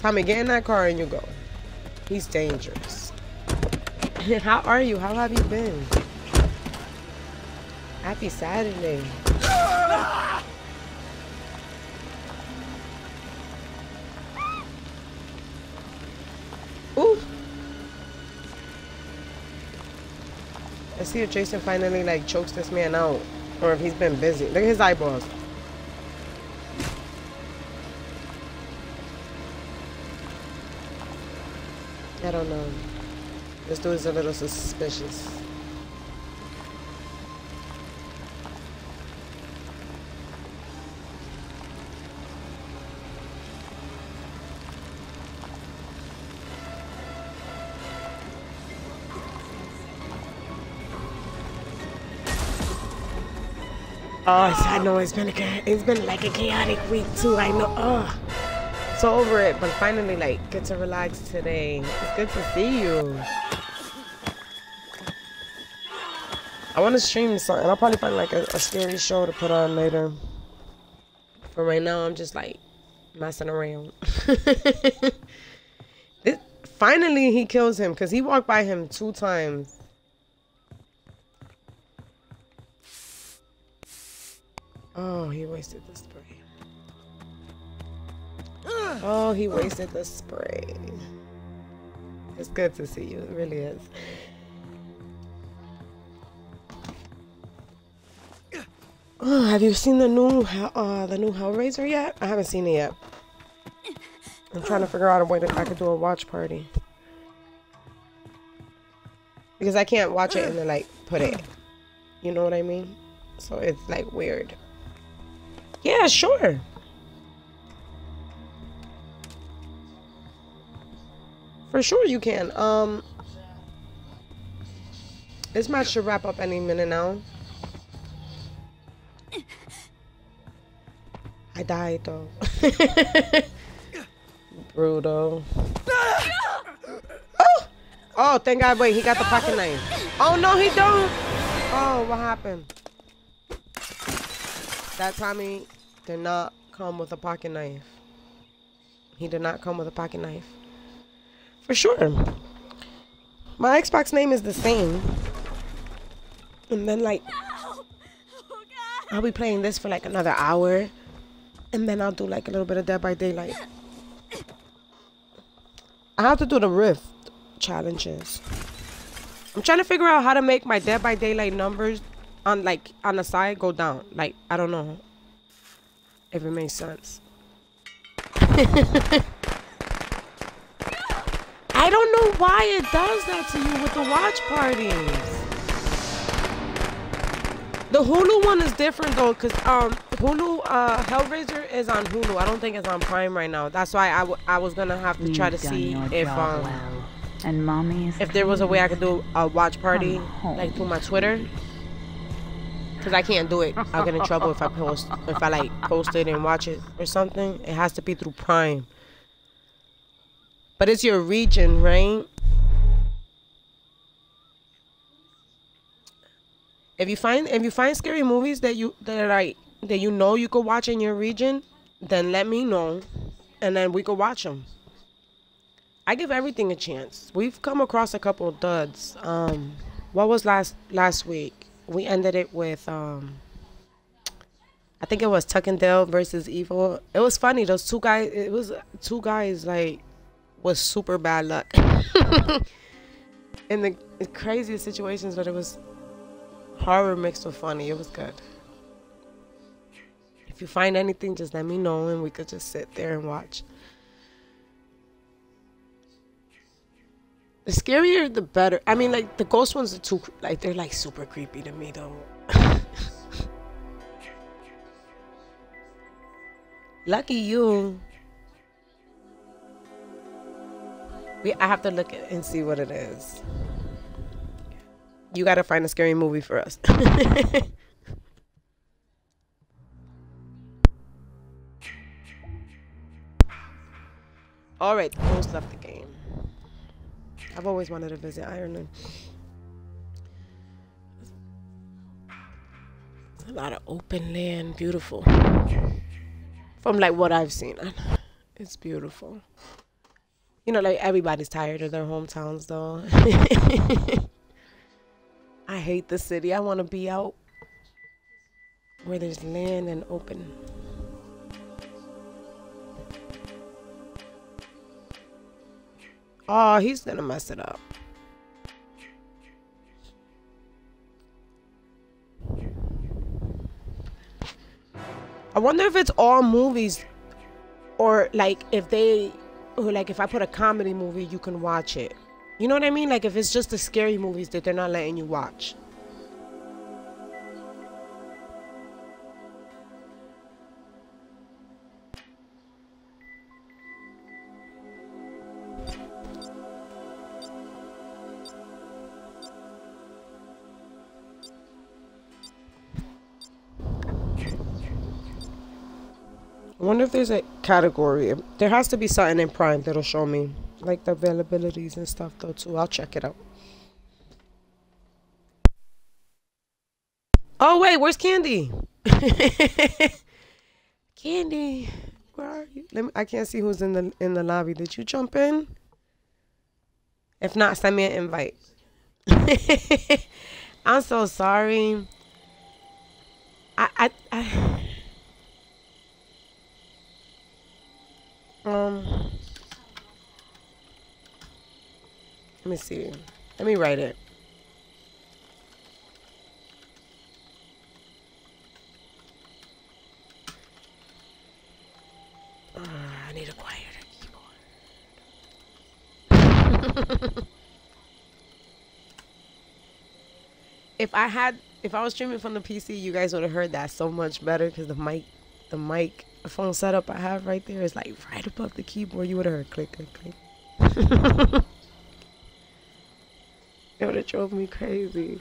[SPEAKER 1] Tommy, get in that car and you go. He's dangerous. *laughs* How are you? How have you been? Happy Saturday. Ooh. Let's see if Jason finally like chokes this man out. Or if he's been busy. Look at his eyeballs. I don't know. This dude's a little suspicious. Oh, I know it's been a, it's been like a chaotic week too. I know. Oh, so over it, but finally like get to relax today. It's good to see you. I want to stream something. I'll probably find like a, a scary show to put on later. For right now, I'm just like messing around. *laughs* this, finally, he kills him because he walked by him two times. Oh, he wasted spray. Oh, he wasted the spray. It's good to see you. It really is. Oh, have you seen the new uh the new Hellraiser yet? I haven't seen it yet. I'm trying to figure out a way that I could do a watch party. Because I can't watch it and then like put it. You know what I mean? So it's like weird. Yeah, sure. For sure you can. Um This match should wrap up any minute now. I died though. *laughs* Brutal. Oh! Oh, thank God, wait, he got the pocket knife. Oh no, he don't! Oh, what happened? That Tommy did not come with a pocket knife. He did not come with a pocket knife. For sure. My Xbox name is the same. And then like
[SPEAKER 4] Oh,
[SPEAKER 1] I'll be playing this for like another hour. And then I'll do like a little bit of Dead by Daylight. I have to do the Rift challenges. I'm trying to figure out how to make my Dead by Daylight numbers on like on the side go down. Like I don't know if it makes sense. *laughs* I don't know why it does that to you with the watch parties. The Hulu one is different though, cause um Hulu uh Hellraiser is on Hulu. I don't think it's on Prime right now. That's why I, w- I was gonna have to try to see if um
[SPEAKER 2] well, and mommy
[SPEAKER 1] if there was a way I could do a watch party like through my Twitter. Cause I can't do it. I'll get in trouble if I post if I like post it and watch it or something. It has to be through Prime. But it's your region, right? If you find if you find scary movies that you that like that you know you could watch in your region, then let me know, and then we could watch them. I give everything a chance. We've come across a couple of duds. Um, what was last last week? We ended it with um, I think it was Tuck and Dale versus Evil. It was funny. Those two guys. It was two guys like was super bad luck *laughs* in the craziest situations, but it was horror mixed with funny. It was good. If you find anything, just let me know and we could just sit there and watch. The scarier, the better. I mean, like the ghost ones are too, like they're like super creepy to me though. *laughs* Lucky you. We, I have to look and see what it is. You gotta find a scary movie for us. *laughs* All right, the host left the game. I've always wanted to visit Ireland. A lot of open land, beautiful. From like what I've seen, it's beautiful. You know, like everybody's tired of their hometowns, though. *laughs* I hate the city. I want to be out where there's land and open. Oh, he's gonna mess it up. I wonder if it's all movies or like if they Oh, like if I put a comedy movie you can watch it. You know what I mean? Like if it's just the scary movies that they're not letting you watch. I wonder if there's a category. There has to be something in Prime that'll show me like the availabilities and stuff though too. I'll check it out. Oh wait, where's Candy? *laughs* Candy, where are you? Let me, I can't see who's in the in the lobby. Did you jump in? If not, send me an invite. *laughs* I'm so sorry. I I. I Um, let me see. Let me write it. Uh, I need a quieter keyboard. *laughs* if I had, if I was streaming from the PC, you guys would have heard that so much better because the mic, the mic phone setup I have right there is like right above the keyboard. You would have heard click, click, click. it would have drove me crazy.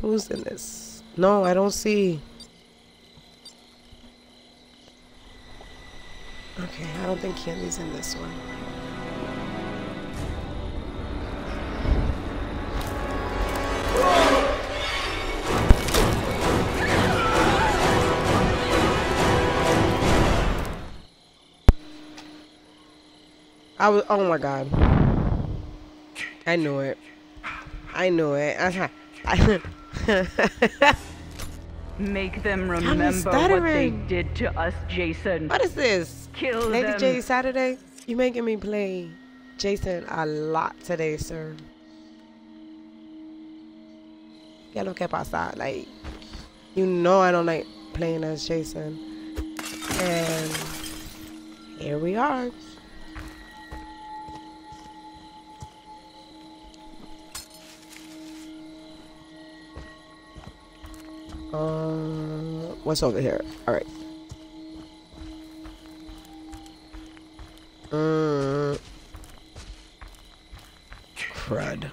[SPEAKER 1] Who's in this? No, I don't see. Okay, I don't think Candy's in this one. I was. Oh my god. I knew it. I knew it. I. *laughs* I
[SPEAKER 2] Make them remember what they eh? did to us, Jason.
[SPEAKER 1] What is this?
[SPEAKER 2] Kill
[SPEAKER 1] Lady
[SPEAKER 2] them.
[SPEAKER 1] J Saturday? You making me play Jason a lot today, sir. Lo que pasa? Like, you know I don't like playing as Jason. And here we are. Uh, what's over here? All right. Uh, crud.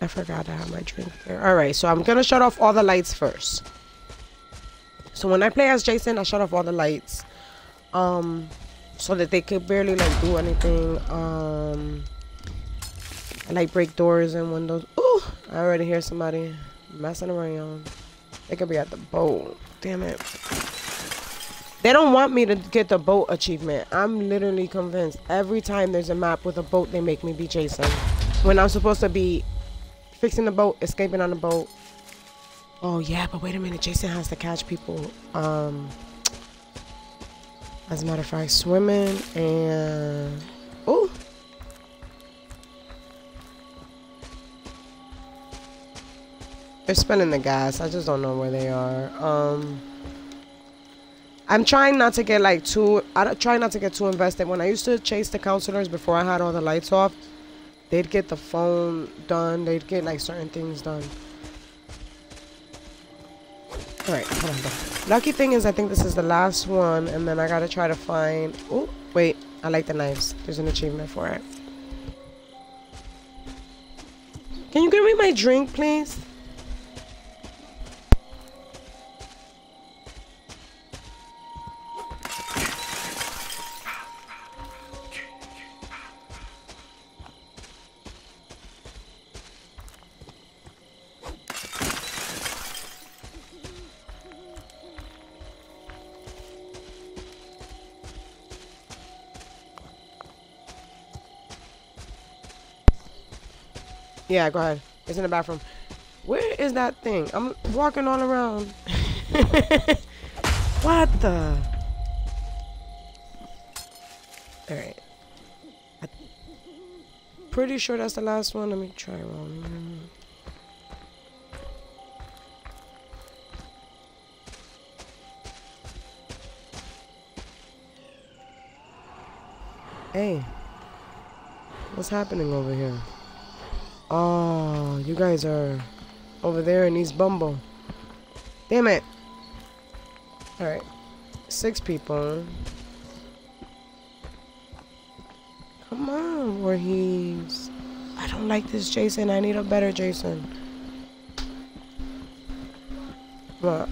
[SPEAKER 1] I forgot to have my drink there. All right, so I'm gonna shut off all the lights first. So when I play as Jason, I shut off all the lights, um, so that they could barely like do anything. Um. I like break doors and windows. Ooh, I already hear somebody messing around. They could be at the boat. Damn it. They don't want me to get the boat achievement. I'm literally convinced. Every time there's a map with a boat, they make me be Jason. When I'm supposed to be fixing the boat, escaping on the boat. Oh yeah, but wait a minute. Jason has to catch people. Um, as a matter of fact, swimming and... Ooh. They're spinning the gas. I just don't know where they are. Um, I'm trying not to get like too. I try not to get too invested. When I used to chase the counselors before I had all the lights off, they'd get the phone done. They'd get like certain things done. All right, hold on. though. Lucky thing is, I think this is the last one, and then I gotta try to find. Oh, wait. I like the knives. There's an achievement for it. Can you give me my drink, please? Yeah, go ahead. It's in the bathroom. Where is that thing? I'm walking all around. *laughs* what the? Alright. Pretty sure that's the last one. Let me try one. Hey. What's happening over here? Oh, you guys are over there in East Bumble. Damn it. Alright. Six people. Come on, Voorhees. I don't like this Jason. I need a better Jason. Alright.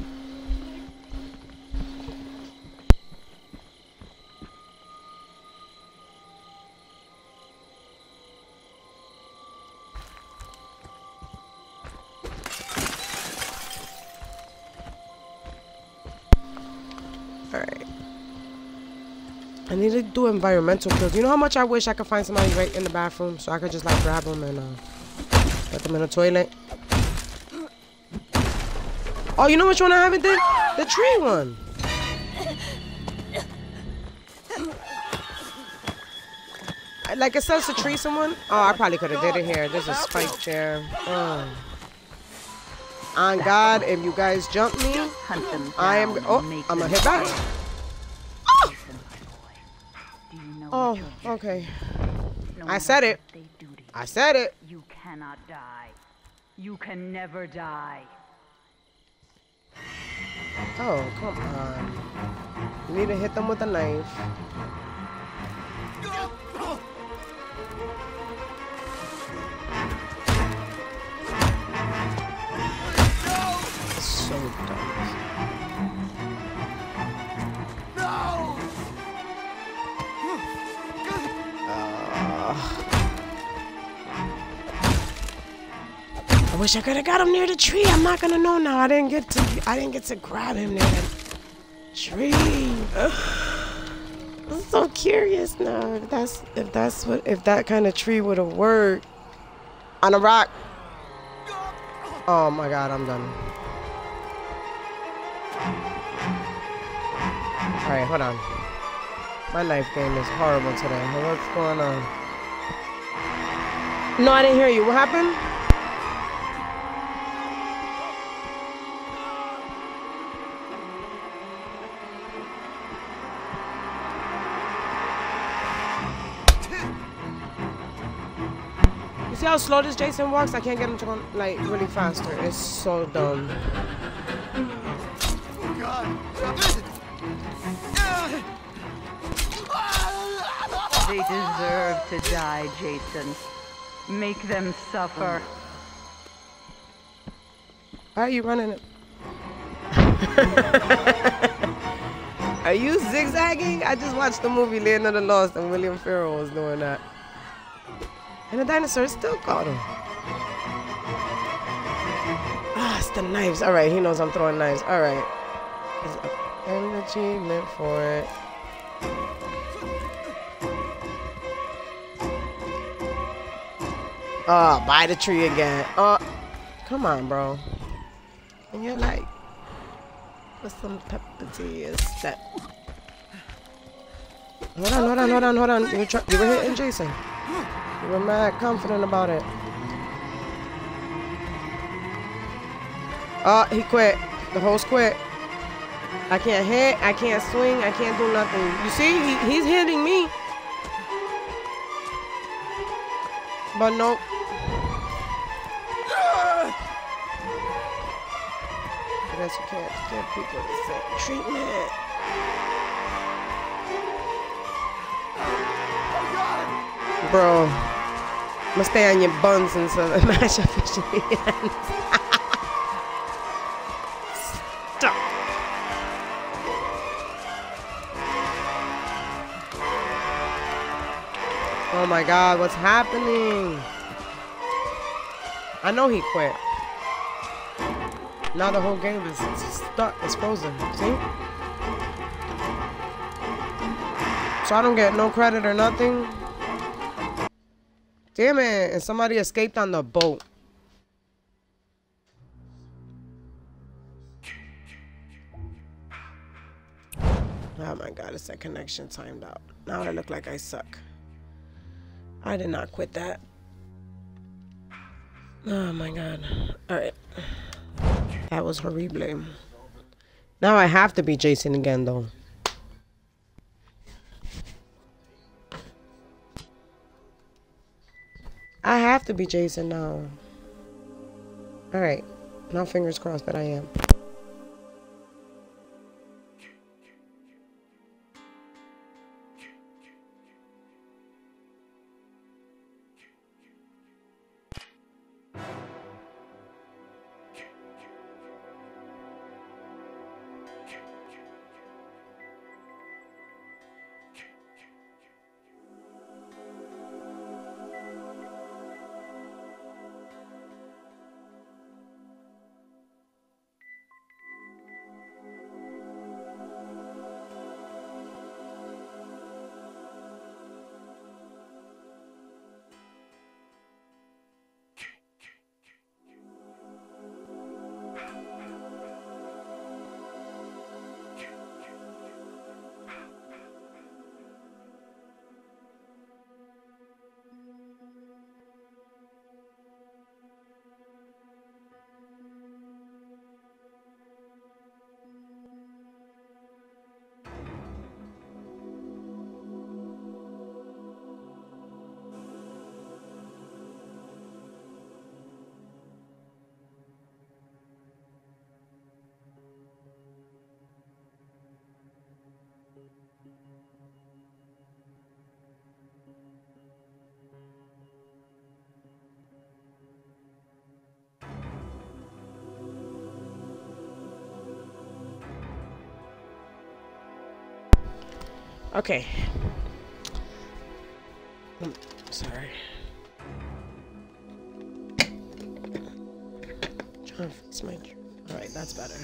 [SPEAKER 1] Do environmental kills. You know how much I wish I could find somebody right in the bathroom so I could just like grab them and uh, put them in the toilet. Oh, you know which one I haven't did? The tree one. Like it says to tree someone. Oh, I probably could have did it here. There's a spike chair. Oh. On God, if you guys jump me, I am. Oh, I'm gonna hit back. Oh,
[SPEAKER 2] what your job
[SPEAKER 1] okay.
[SPEAKER 2] No
[SPEAKER 1] I said it.
[SPEAKER 2] what they do to you,
[SPEAKER 1] I said it.
[SPEAKER 2] You cannot die. You can never die.
[SPEAKER 1] Oh, come on. You need to hit them with a knife. So dumb. I wish I could have got him near the tree. I'm not gonna know now. I didn't get to. I didn't get to grab him near the tree. *sighs* I'm so curious now. If that's if that's what if that kind of tree would have worked on a rock. Oh my God, I'm done. All right, hold on. My knife game is horrible today. What's going on? No, I didn't hear you. What happened? You see how slow this Jason walks? I can't get him to go like really faster. It's so dumb.
[SPEAKER 2] They deserve to die, Jason. Make them suffer.
[SPEAKER 1] Why are you running it? *laughs* are you zigzagging? I just watched the movie Land of the Lost and William Ferrell was doing that. And the dinosaur still caught him. Ah, it's the knives. All right, he knows I'm throwing knives. All right. It's an achievement for it. Uh, oh, by the tree again. Oh, come on, bro. And you're like, put some pepper to your step. Hold on, hold on, hold on, hold on. You were, you were hitting Jason. You were mad confident about it. Oh, he quit. The host quit. I can't hit. I can't swing. I can't do nothing. You see, he, he's hitting me. But nope. I you can't give people the same treatment. Bro, I'm gonna stay on your buns until the match officially ends. Stop. Oh my god, what's happening? I know he quit. Now the whole game is stuck, it's frozen. See? So I don't get no credit or nothing. Damn it, and somebody escaped on the boat. Oh my god, it's that connection timed out. Now I look like I suck. I did not quit that. Oh my god. Alright. That was horrible. Now I have to be Jason again though. I have to be Jason now. Alright. Now fingers crossed that I am. Okay. Mm, Sorry. Trying to fix my. Alright, that's better.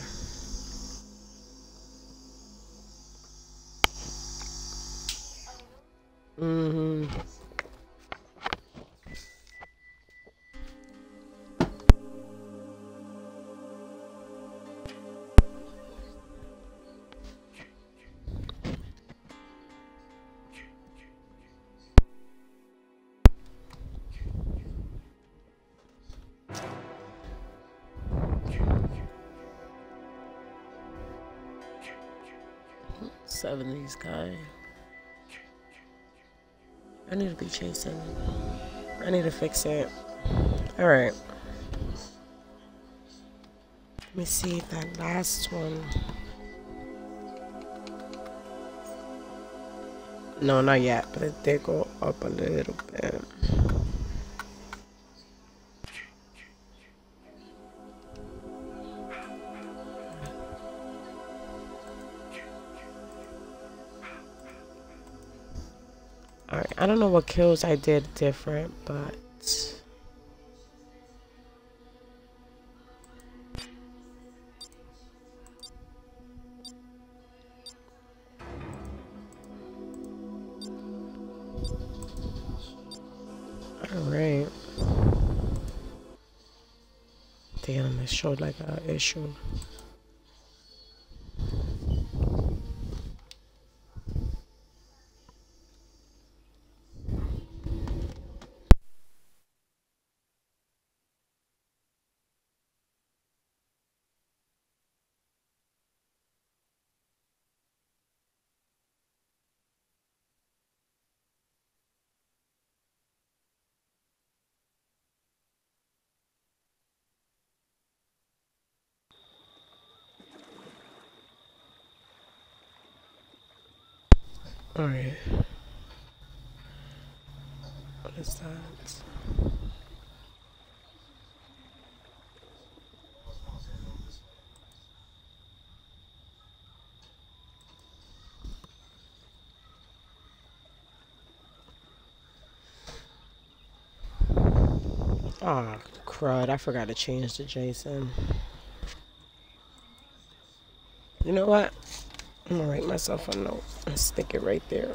[SPEAKER 1] 70s guy. I need to be chasing. I need to fix it. Alright. Let me see that last one. No, not yet, but it did go up a little bit. What kills I did different, but Alright. Damn, it showed like a issue. Ah, crud. I forgot to change to Jason. You know what? I'm gonna write myself a note and stick it right there.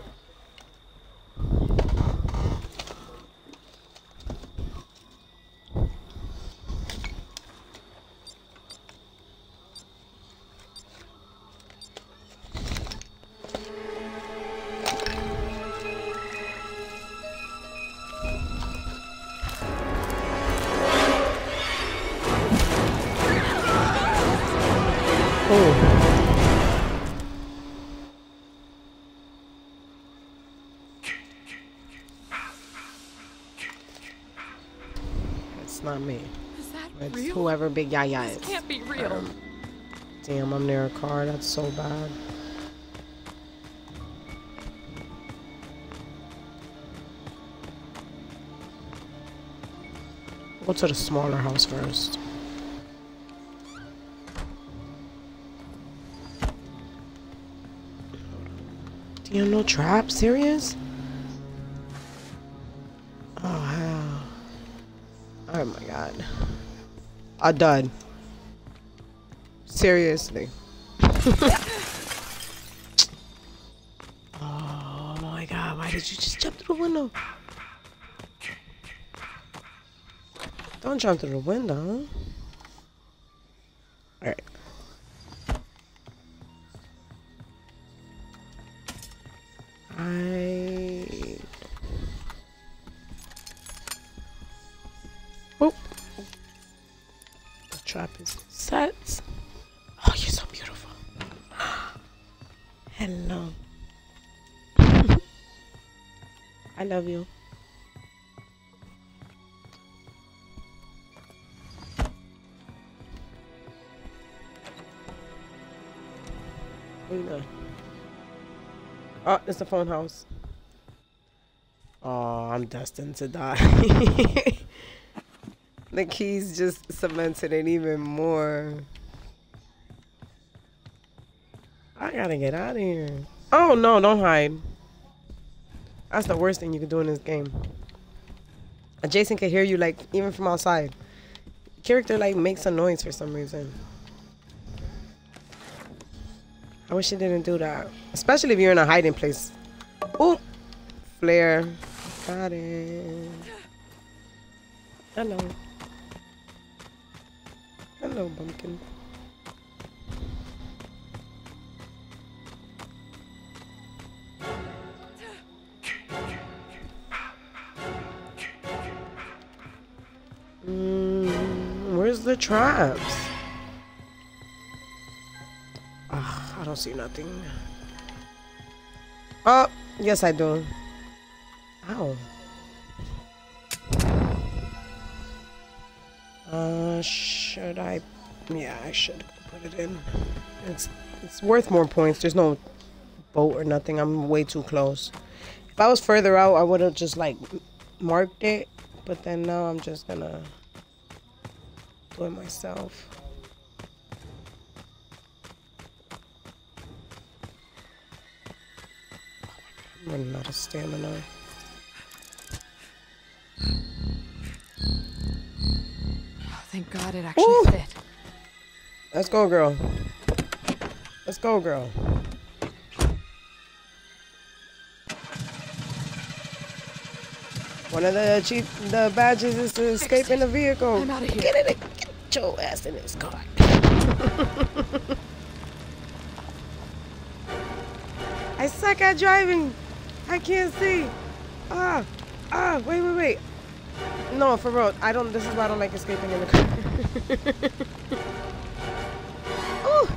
[SPEAKER 1] Oh. It's not me.
[SPEAKER 4] Is that
[SPEAKER 1] It's
[SPEAKER 4] real?
[SPEAKER 1] whoever Big Yaya
[SPEAKER 4] This
[SPEAKER 1] is.
[SPEAKER 4] can't be real.
[SPEAKER 1] Um, damn, I'm near a car. That's so bad. Go to the smaller house first. Damn, no trap? Serious? Oh, hell. Oh my god. I died. Seriously. *laughs* oh my god, why did you just jump through the window? Don't jump through the window. Alright. Boop. Oh. The trap is set. Oh, you're so beautiful. *gasps* Hello. *laughs* I love you Oh, it's the phone house. Oh, I'm destined to die. *laughs* the keys just cemented it even more. I gotta get out of here. Oh no, don't hide. That's the worst thing you can do in this game. Jason can hear you like even from outside. Character like makes a noise for some reason. I wish it didn't do that. Especially if you're in a hiding place. Oh, flare. Got it. Hello. Hello, bumpkin. Mm, where's the traps? Don't see nothing. Oh, yes I do. Ow. Uh, should I? Yeah, I should put it in. It's it's worth more points. There's no boat or nothing. I'm way too close. If I was further out, I would have just like marked it. But then now I'm just gonna do it myself. I'm running out of stamina.
[SPEAKER 4] Oh, thank God it actually
[SPEAKER 1] Ooh.
[SPEAKER 4] fit.
[SPEAKER 1] Let's go, girl. Let's go, girl. One of the chief, the badges is to escape in the vehicle.
[SPEAKER 4] I'm outta here.
[SPEAKER 1] Get it, get your ass in this car. *laughs* I suck at driving. I can't see. Ah, ah, wait, wait, wait. No, for real. I don't. This is why I don't like escaping in the car. Ooh.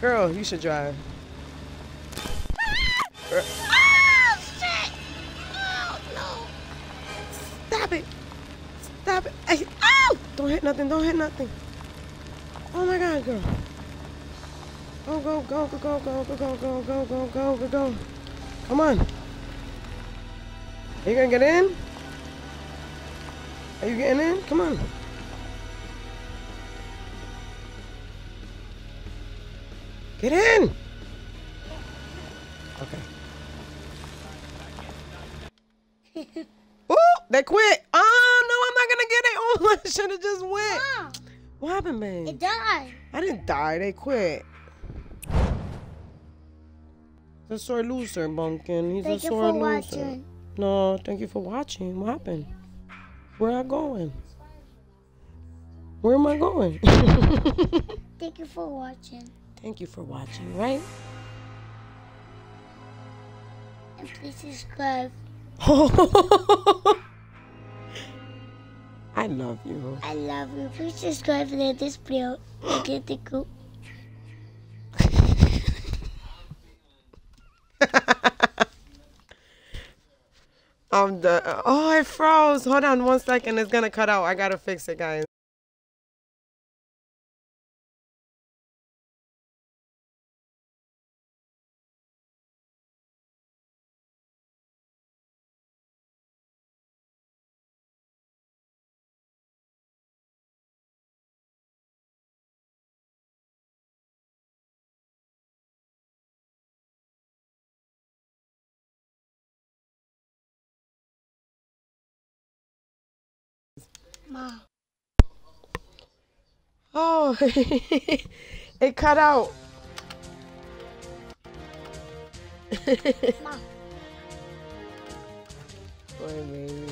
[SPEAKER 1] Girl, you should drive. Girl. Oh, shit! Oh, no. Stop it. Stop it. Ay, ow! Don't hit nothing. Don't hit nothing. Oh, my God, girl. Go, go, go, go, go, go, go, go, go, go, go, go, go, go. Come on. Are you gonna get in? Are you getting in? Come on. Get in! Okay. *laughs* Ooh, they quit. Oh, no, I'm not gonna get it. *laughs* Oh, I should have just went.
[SPEAKER 5] Mom,
[SPEAKER 1] What happened, babe?
[SPEAKER 5] it died.
[SPEAKER 1] I didn't die. They quit. He's a sore loser, Bunkin. He's
[SPEAKER 5] Thank
[SPEAKER 1] a
[SPEAKER 5] you
[SPEAKER 1] sore
[SPEAKER 5] for
[SPEAKER 1] loser.
[SPEAKER 5] watching.
[SPEAKER 1] No, thank you for watching. What happened? Where I going? Where am I going? *laughs*
[SPEAKER 5] Thank you for watching.
[SPEAKER 1] thank you for watching, right?
[SPEAKER 5] And please subscribe. *laughs*
[SPEAKER 1] I love you.
[SPEAKER 5] I love you. Please subscribe to this video get the
[SPEAKER 1] Um, Done. Oh, it froze. Hold on one second. It's gonna cut out. I gotta fix it, guys.
[SPEAKER 5] Mom,
[SPEAKER 1] Oh, *laughs* it cut out. Baby.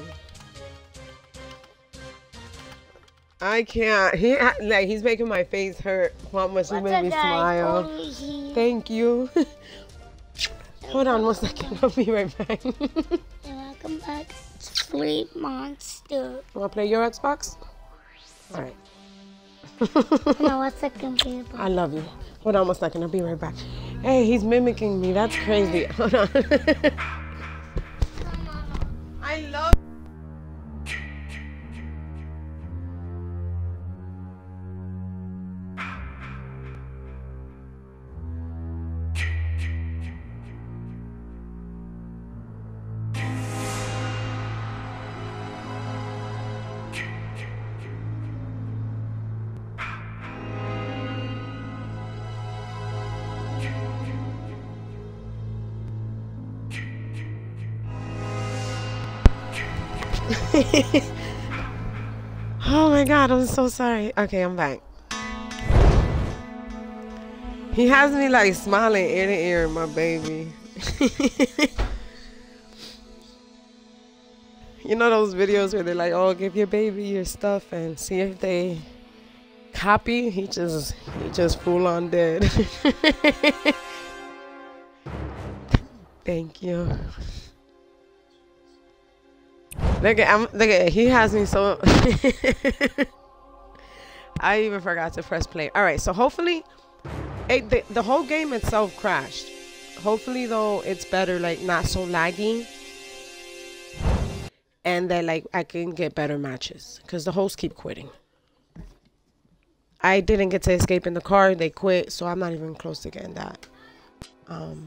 [SPEAKER 1] I can't. He like he's making my face hurt. How much he
[SPEAKER 5] What's
[SPEAKER 1] made me smile. Thank you. *laughs* Hold on one second. I'll be right back.
[SPEAKER 5] Welcome back Sleep Monster.
[SPEAKER 1] Wanna play your Xbox? All right.
[SPEAKER 5] now what's *laughs* the computer?
[SPEAKER 1] I love you. Hold on one second. I'll be right back. Hey, he's mimicking me. That's crazy. *laughs* Hold on. *laughs* I love. God, I'm so sorry. Okay, I'm back. He has me like smiling ear to ear, my baby. *laughs* you know those videos where they're like, "Oh, give your baby your stuff and see if they copy." He just, he just full on dead. *laughs* Thank you. Look at, I'm, look at, he has me so. *laughs* I even forgot to press play. All right, so hopefully, it, the, the whole game itself crashed. Hopefully, though, it's better, like not so laggy, and that like I can get better matches because the hosts keep quitting. I didn't get to escape in the car; they quit, so I'm not even close to getting that. Um.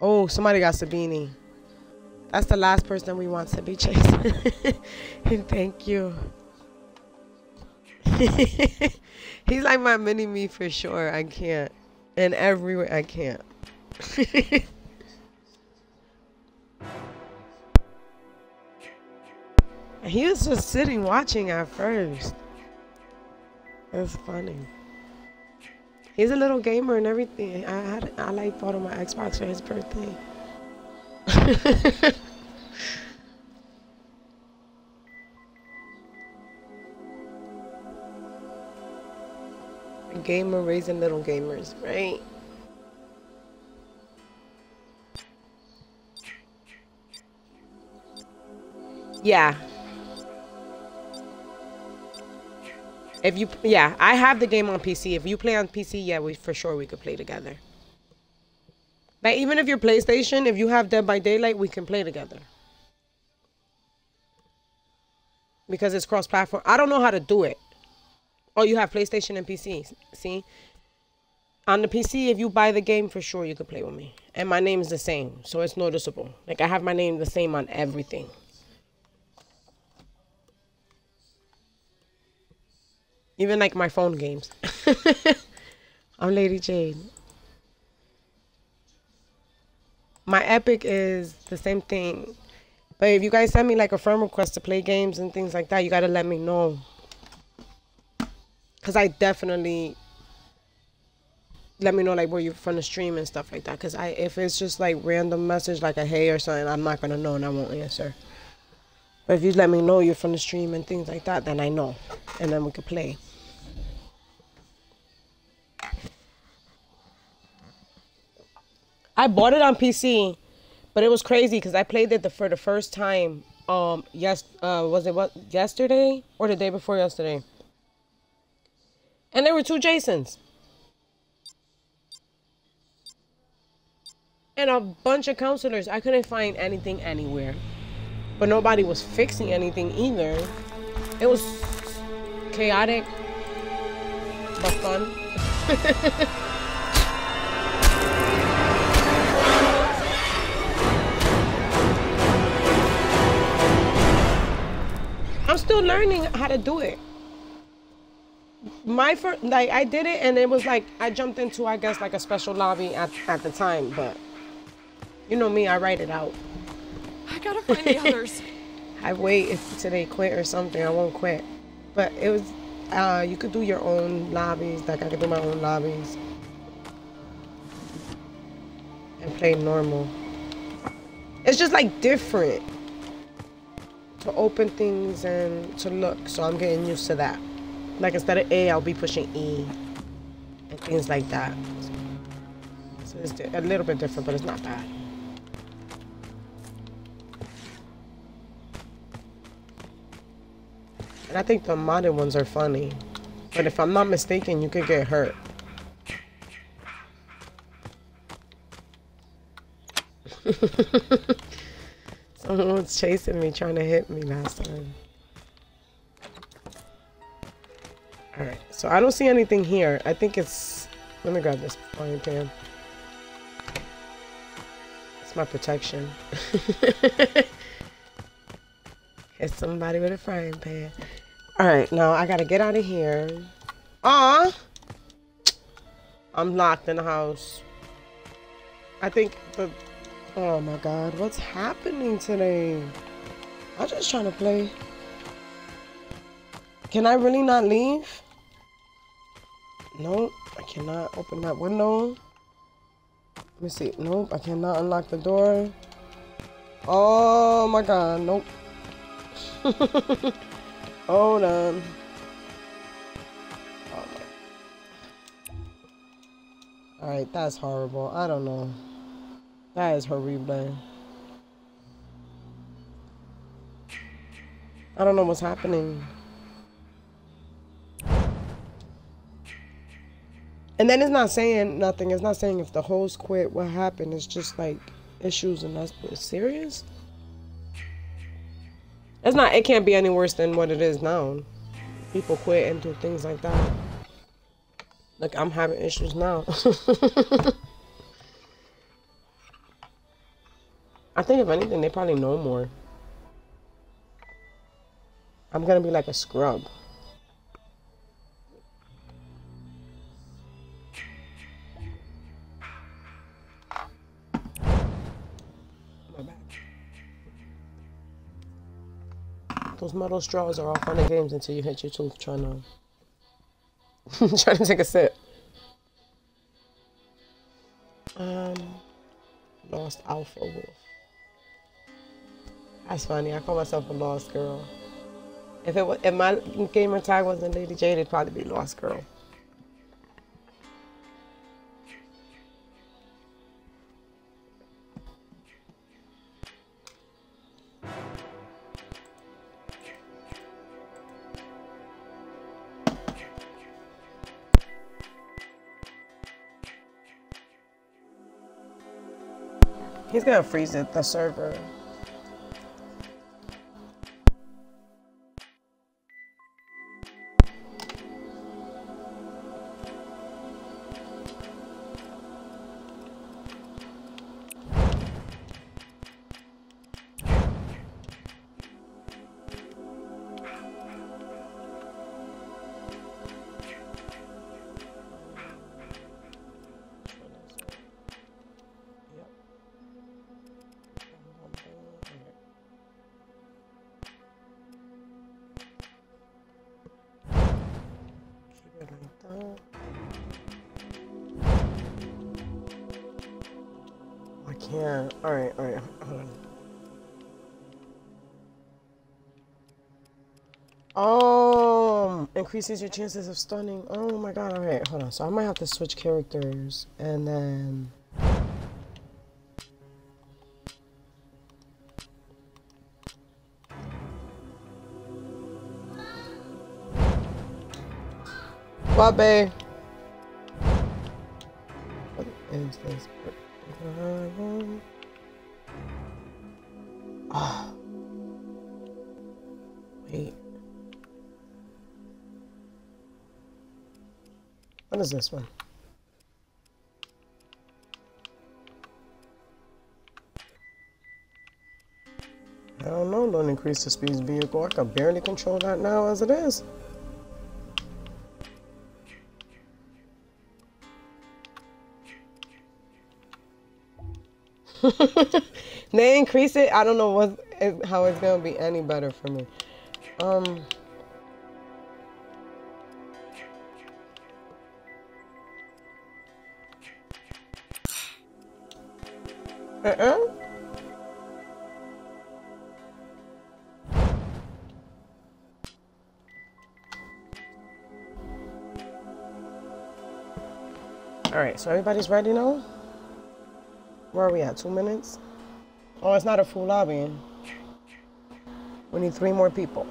[SPEAKER 1] Oh, somebody got Savini. That's the last person we want to be chasing. *laughs* Thank you. *laughs* He's like my mini me for sure. I can't. And every way, I can't. *laughs* he was just sitting watching at first. That's funny. He's a little gamer and everything. I had I like bought him my Xbox for his birthday. *laughs* Gamer raising little gamers, right? Yeah. If you, yeah, I have the game on PC. If you play on PC, yeah, we for sure we could play together. Like even if you're PlayStation, if you have Dead by Daylight, we can play together. Because it's cross-platform. I don't know how to do it. Oh, you have PlayStation and PC. See? on the PC, if you buy the game, for sure you could play with me. And my name is the same, so it's noticeable. Like I have my name the same on everything. Even like my phone games. *laughs* I'm Lady Jade. My epic is the same thing. But if you guys send me like a friend request to play games and things like that, you gotta let me know. Cause I definitely let me know like where you're from the stream and stuff like that. Cause I if it's just like random message like a hey or something, I'm not gonna know and I won't answer. But if you let me know you're from the stream and things like that, then I know, and then we could play. I bought it on PC, but it was crazy because I played it the, for the first time. Um, yes, uh, was it what yesterday or the day before yesterday? And there were two Jasons. And a bunch of counselors. I couldn't find anything anywhere. But nobody was fixing anything either. It was chaotic, but fun. *laughs* I'm still learning how to do it. My first, like, I did it and it was like, I jumped into, I guess, like a special lobby at, at the time, but you know me, I write it out.
[SPEAKER 4] I gotta find the others. *laughs* *laughs*
[SPEAKER 1] I wait if today quit or something, I won't quit. But it was, uh, you could do your own lobbies, like I could do my own lobbies. And play normal. It's just like different to open things and to look. So I'm getting used to that. Like instead of A, I'll be pushing E and things like that. So it's a little bit different, but it's not bad. And I think the modern ones are funny. But if I'm not mistaken, you could get hurt. *laughs* Someone was chasing me, trying to hit me last time. Alright, so I don't see anything here. I think it's... Let me grab this frying pan. It's my protection. *laughs* Hit somebody with a frying pan. Alright, now I gotta get out of here. Ah, I'm locked in the house. I think the Oh my god, what's happening today? I'm just trying to play. Can I really not leave? Nope, I cannot open that window. Let me see. Nope, I cannot unlock the door. Oh my god, nope. *laughs* Hold on. Alright, that's horrible. I don't know. That is horrible. I don't know what's happening. And then it's not saying nothing. It's not saying if the host quit, what happened. It's just like issues and that's serious. It's not, it can't be any worse than what it is now. People quit and do things like that. Like I'm having issues now. *laughs* I think if anything, they probably know more. I'm gonna be like a scrub. Those metal straws are all fun and games until you hit your tooth trying to *laughs* trying to take a sip. Um, lost alpha wolf. That's funny. I call myself a lost girl. If it was, if my gamer tag wasn't Lady Jade, it'd probably be Lost Girl. He's gonna freeze it, the server. Can't. Alright, alright, hold on. Um, increases your chances of stunning. Oh my god, alright, hold on. So I might have to switch characters and then. Babe? What is this? *sighs* Ah. Wait. What is this one? I don't know, don't increase the speed of the vehicle. I can barely control that now as it is. *laughs* they increase it. I don't know what how it's gonna be any better for me. Um. Uh-uh. All right, so everybody's ready now? Where are we at? Two minutes? Oh, it's not a full lobby. We need three more people.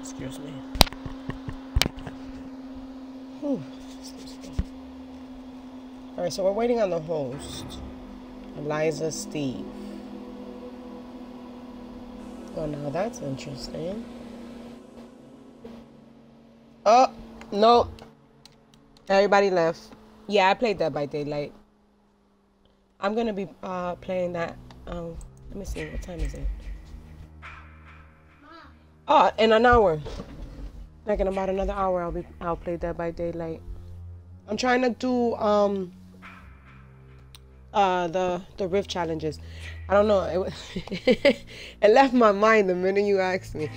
[SPEAKER 1] Excuse me. Whew. All right, so we're waiting on the host. Eliza Steve. Oh, now that's interesting. Oh, no. Everybody left. Yeah, I played Dead by Daylight. I'm going to be uh, playing that. Um, let me see. What time is it? Oh, in an hour. Like in about another hour, I'll be I'll play Dead by Daylight. I'm trying to do um uh the the rift challenges. I don't know. It, *laughs* it left my mind the minute you asked me.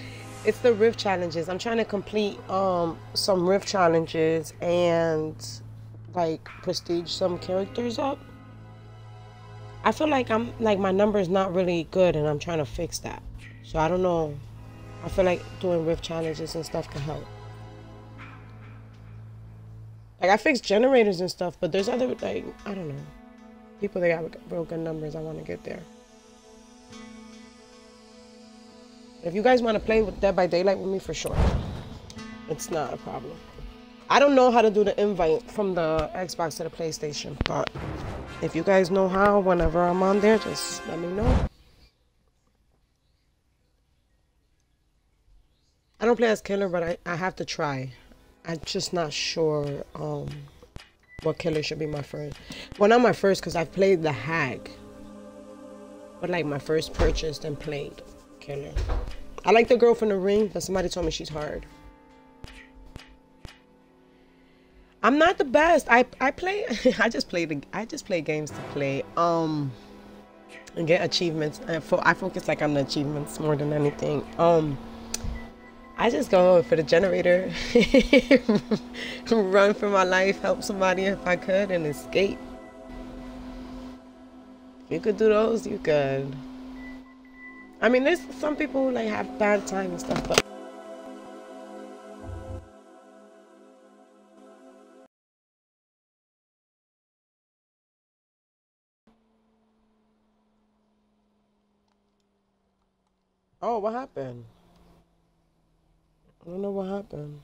[SPEAKER 1] It's the rift challenges. I'm trying to complete um some rift challenges and like prestige some characters up. I feel like I'm like my number is not really good and I'm trying to fix that. So I don't know. I feel like doing rift challenges and stuff can help. Like I fixed generators and stuff, but there's other like I don't know. People that got good numbers, I want to get there. If you guys want to play with Dead by Daylight with me, for sure. It's not a problem. I don't know how to do the invite from the Xbox to the PlayStation, but if you guys know how, whenever I'm on there, just let me know. I don't play as killer, but I, I have to try. I'm just not sure um, what killer should be my first. Well, not my first, because I've played the Hag. But like my first purchased and played killer. I like the girl from the ring, but somebody told me she's hard. I'm not the best. I I play. *laughs* I just play the. I just play games to play. Um, and get achievements. I focus like on the achievements more than anything. Um, I just go for the generator, *laughs* run for my life, help somebody if I could, and escape. You could do those, you could. I mean, there's some people who like have bad time and stuff, but. Oh, what happened? I don't know what happened.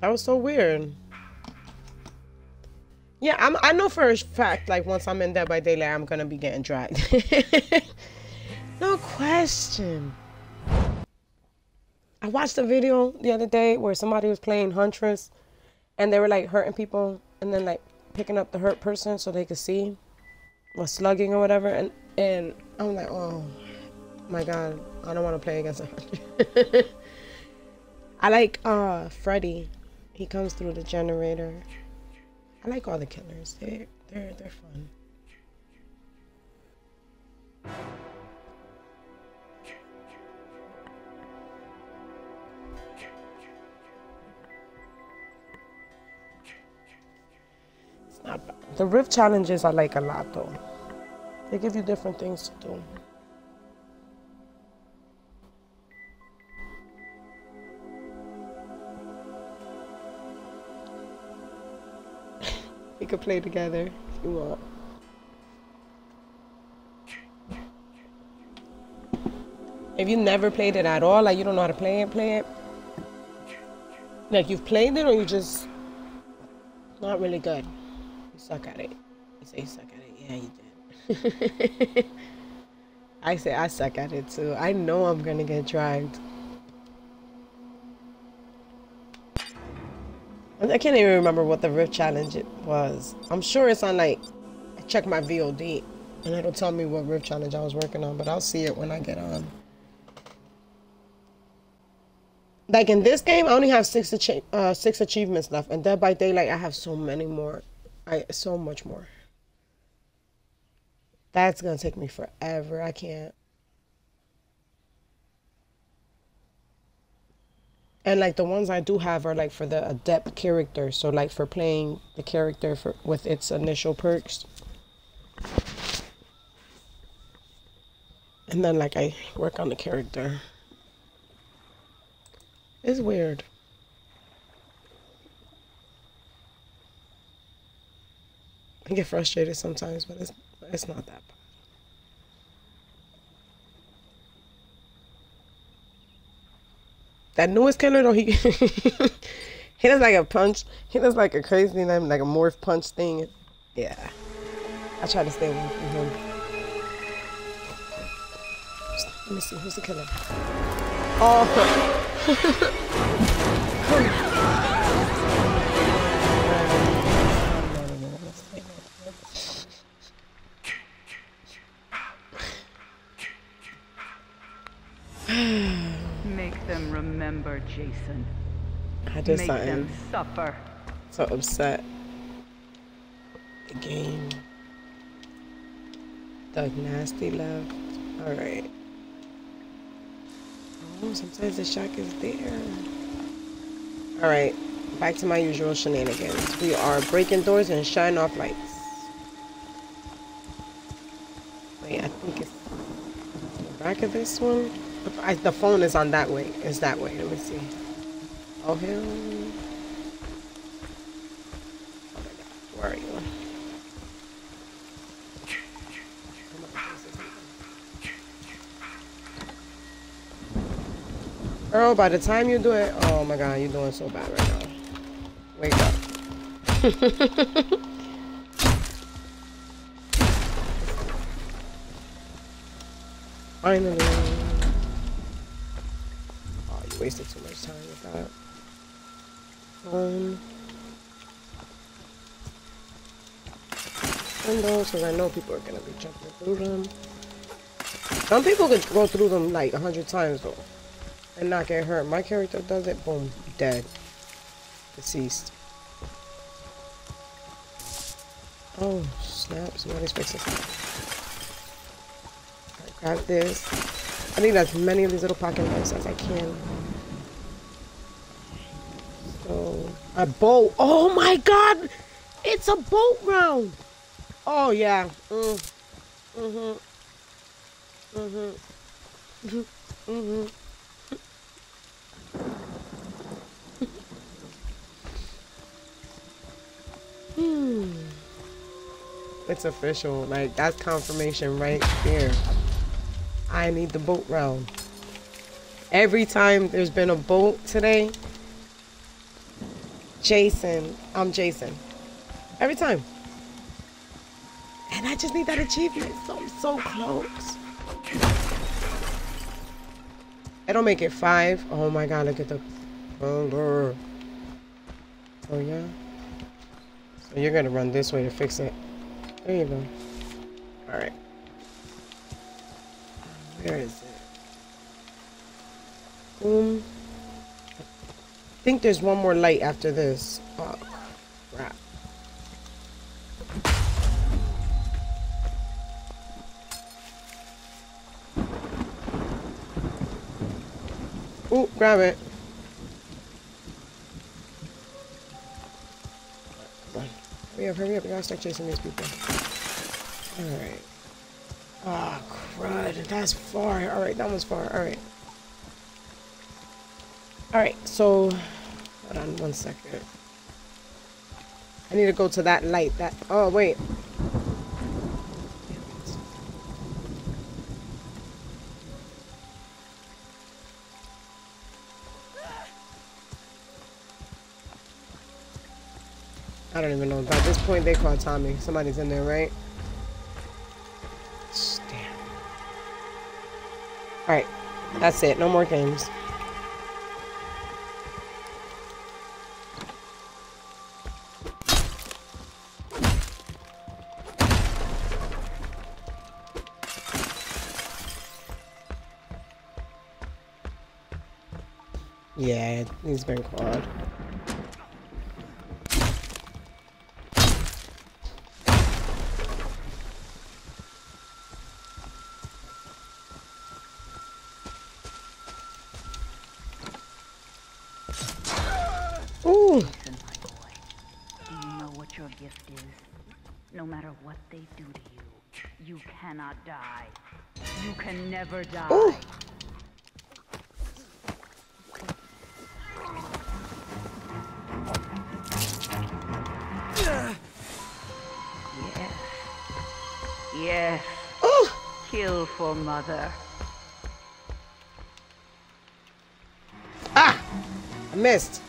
[SPEAKER 1] That was so weird. Yeah, I'm, I know for a fact, like, once I'm in Dead by Daylight, I'm gonna be getting dragged. *laughs* no question. I watched a video the other day where somebody was playing Huntress and they were like hurting people and then like picking up the hurt person so they could see or slugging or whatever and and I'm like, oh my god, I don't want to play against a. *laughs* I like uh Freddy. He comes through the generator. I like all the killers. They they're they're fun. Not bad. The rift challenges I like a lot though. They give you different things to do. *laughs* we could play together if you want. If you never played it at all, like you don't know how to play it, play it. Like you've played it or you just not really good. Suck at it. You say you suck at it. Yeah, you did. *laughs* I say I suck at it too. I know I'm gonna get dragged. I can't even remember what the Rift Challenge it was. I'm sure it's on like, I check my VOD and it'll tell me what Rift Challenge I was working on, but I'll see it when I get on. Like in this game, I only have six uh, six achievements left, and Dead by Daylight, I have so many more. I so much more. That's gonna take me forever. I can't. And like the ones I do have are like for the adept character, so like for playing the character for with its initial perks. And then like I work on the character. It's weird. I get frustrated sometimes, but it's it's not that bad. That newest killer though, he *laughs* he does like a punch. He does like a crazy name, like a morph punch thing. Yeah, I try to stay away from him. Let me see, who's the killer? Oh. *laughs*
[SPEAKER 2] Jason.
[SPEAKER 1] I just
[SPEAKER 2] Make
[SPEAKER 1] something
[SPEAKER 2] them suffer.
[SPEAKER 1] so upset. The game. Doug Nasty left. Alright. Oh, sometimes the shock is there. Alright, back to my usual shenanigans. We are breaking doors and shutting off lights. Wait, I think it's the back of this one. I, the phone is on that way. It's that way. Let me see. Oh, hell. Oh my God. Where are you? Earl, by the time you do it, oh my god, you're doing so bad right now. Wake up. *laughs* Finally. Wasted too much time with that. Um. Windows, because I know people are going to be jumping through them. Some people could go through them like a hundred times though and not get hurt. My character does it, boom, dead. Deceased. Oh, snap, somebody's fixing. Alright, grab this. I need as many of these little pocket knives as I can. A boat. Oh my god! It's a boat round! Oh yeah. Mm. Mm-hmm. Mm-hmm. Mm-hmm. Hmm. It's official. Like, that's confirmation right there. I need the boat round. Every time there's been a boat today, Jason, I'm Jason. Every time. And I just need that achievement. So I'm so close. It'll make it five. Oh my god, look at the color. Oh yeah. So you're gonna run this way to fix it. There you go. Alright. Where is it? Boom. I think there's one more light after this. Oh, crap. Ooh, grab it. Hurry up, hurry up. We gotta start chasing these people. Alright. Ah, crud. That's far. Alright, that one's far. Alright. Alright, so... Hold on one second. I need to go to that light. That... Oh, wait. I don't even know. By this point, they call Tommy. Somebody's in there, right? Damn. Alright. That's it. No more games. Yeah, he's been called. Ooh.
[SPEAKER 2] Listen, my boy. Do you know what your gift is? No matter what they do to you, you cannot die. You can never die. For mother.
[SPEAKER 1] Ah! I missed.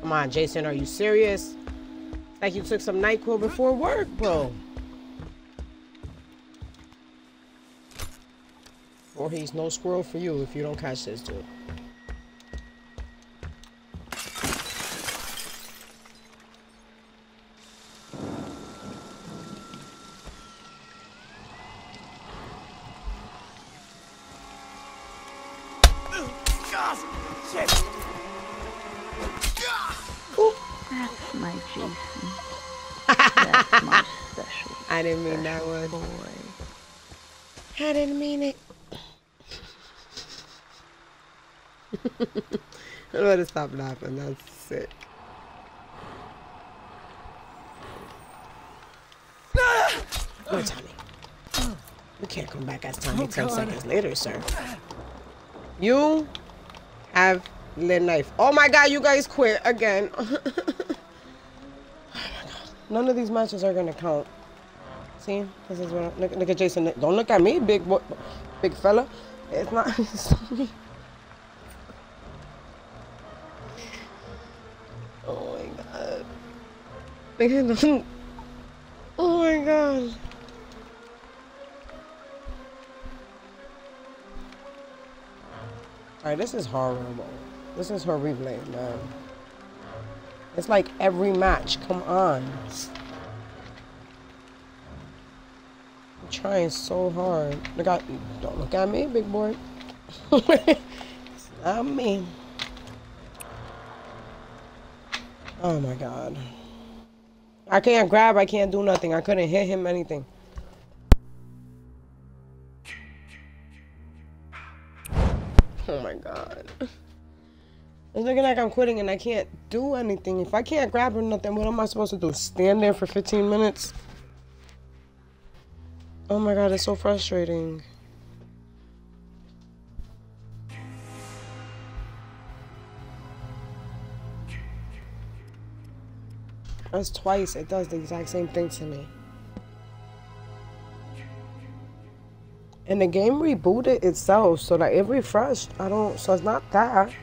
[SPEAKER 1] Come on, Jason, are you serious? Like you took some NyQuil before work, bro. He's no squirrel for you if you don't catch this dude. Ooh.
[SPEAKER 2] That's my Jason. *laughs* That's my special
[SPEAKER 1] I didn't mean that one.
[SPEAKER 2] boy.
[SPEAKER 1] I didn't mean it. I am to stop laughing. That's sick. Where Tommy? You can't come back as Tommy oh, ten seconds later, sir. You have the knife. Oh my god, you guys quit again. *laughs* oh. None of these matches are gonna count. See, this is what. Look, look at Jason. Don't look at me, big boy, big fella. It's not. It's not me. Oh my god. Alright, this is horrible. This is horrible, man. It's like every match. Come on. I'm trying so hard. Look at, don't look at me, big boy. *laughs* it's not me. Oh my god. I can't grab, I can't do nothing. I couldn't hit him anything. Oh my god. It's looking like I'm quitting and I can't do anything. If I can't grab or nothing, what am I supposed to do? Stand there for 15 minutes? Oh my god, it's so frustrating. That's twice. It does the exact same thing to me. And the game rebooted itself, so like it refreshed. I don't, so it's not that. That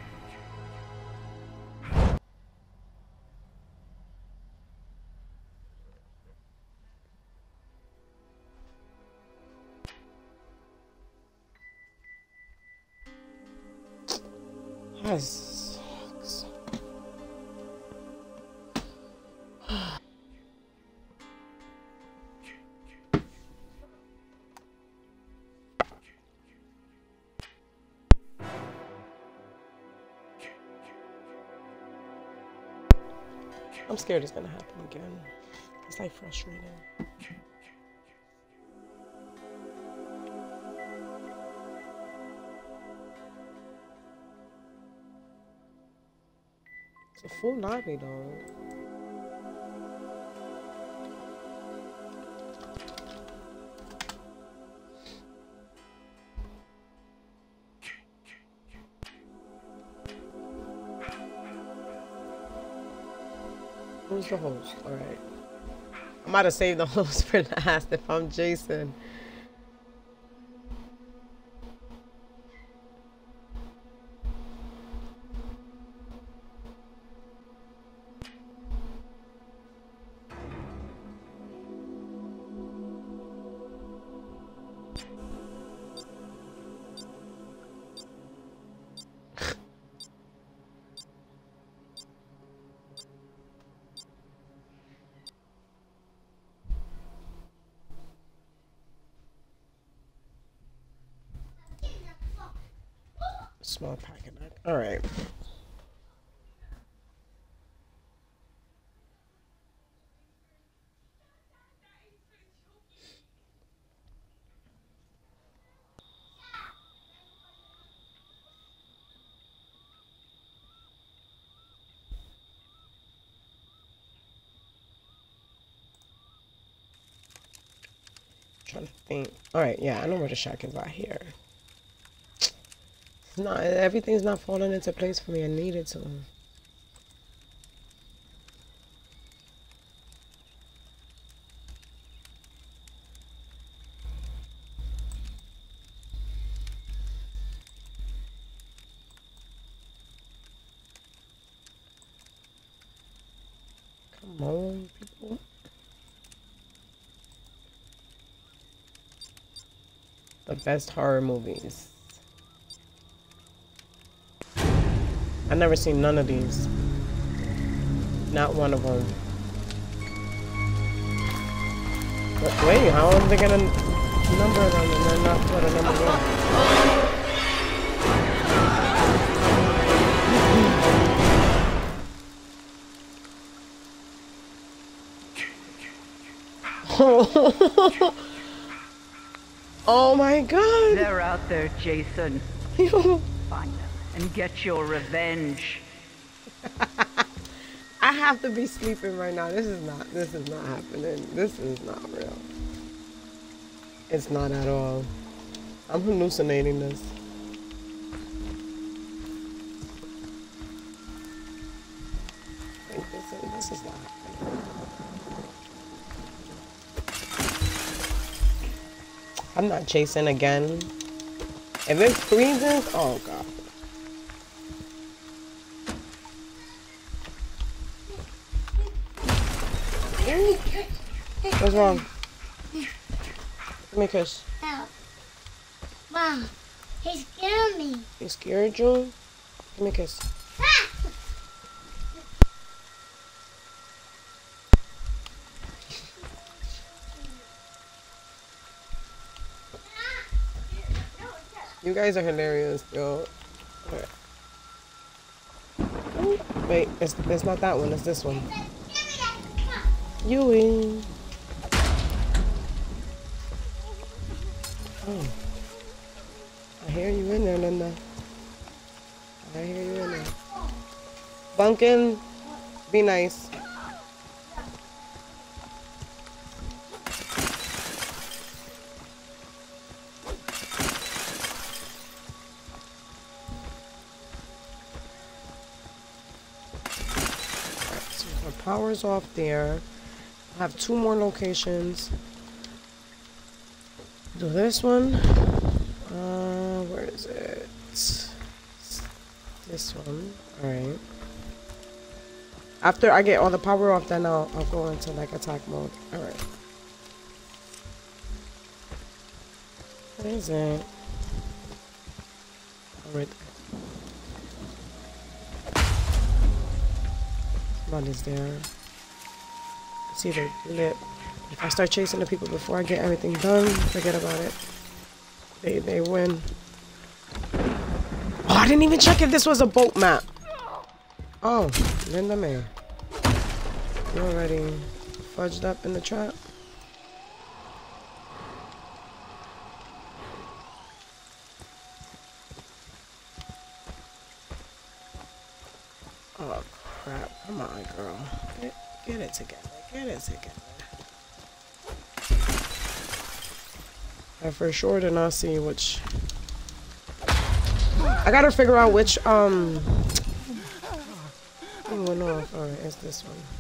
[SPEAKER 1] scared it's gonna happen again. It's like frustrating. It's a full lobby though. Host? Alright. I might have saved the *laughs* host for last if I'm Jason. Think. All right, yeah, I know where the is out here. It's not everything's not falling into place for me. I needed to. Come on, people. The best horror movies. I've never seen none of these. Not one of them. But wait, how are they gonna number them and then not put a number one? oh *laughs* Oh my god!
[SPEAKER 2] They're out there, Jason. *laughs* Find them and get your revenge. *laughs*
[SPEAKER 1] I have to be sleeping right now. This is not this is not happening. This is not real. It's not at all. I'm hallucinating this. This is, this is not happening. I'm not chasing again. If it freezes, oh god. What's wrong? Give me a kiss.
[SPEAKER 5] Help. Mom, he scared me.
[SPEAKER 1] You scared you? Give me a kiss. Ah! You guys are hilarious, yo. Wait, it's, it's not that one, it's this one. You win. Oh. I hear you in there, Linda. I hear you in there. Bunkin, be nice. Power's off there. I have two more locations. Do this one. Uh, where is it? This one. Alright. After I get all the power off, then I'll, I'll go into like attack mode. Alright. Where is it? Alright. Nobody's there. See the lip. If I start chasing the people before I get everything done, forget about it. They they win. Oh, I didn't even check if this was a boat map. Oh, Linda May. You already fudged up in the trap? Oh crap. Come on, girl. Get, get it together. Get it together. I for sure did not see which. I gotta figure out which um. went off. Alright, it's this one.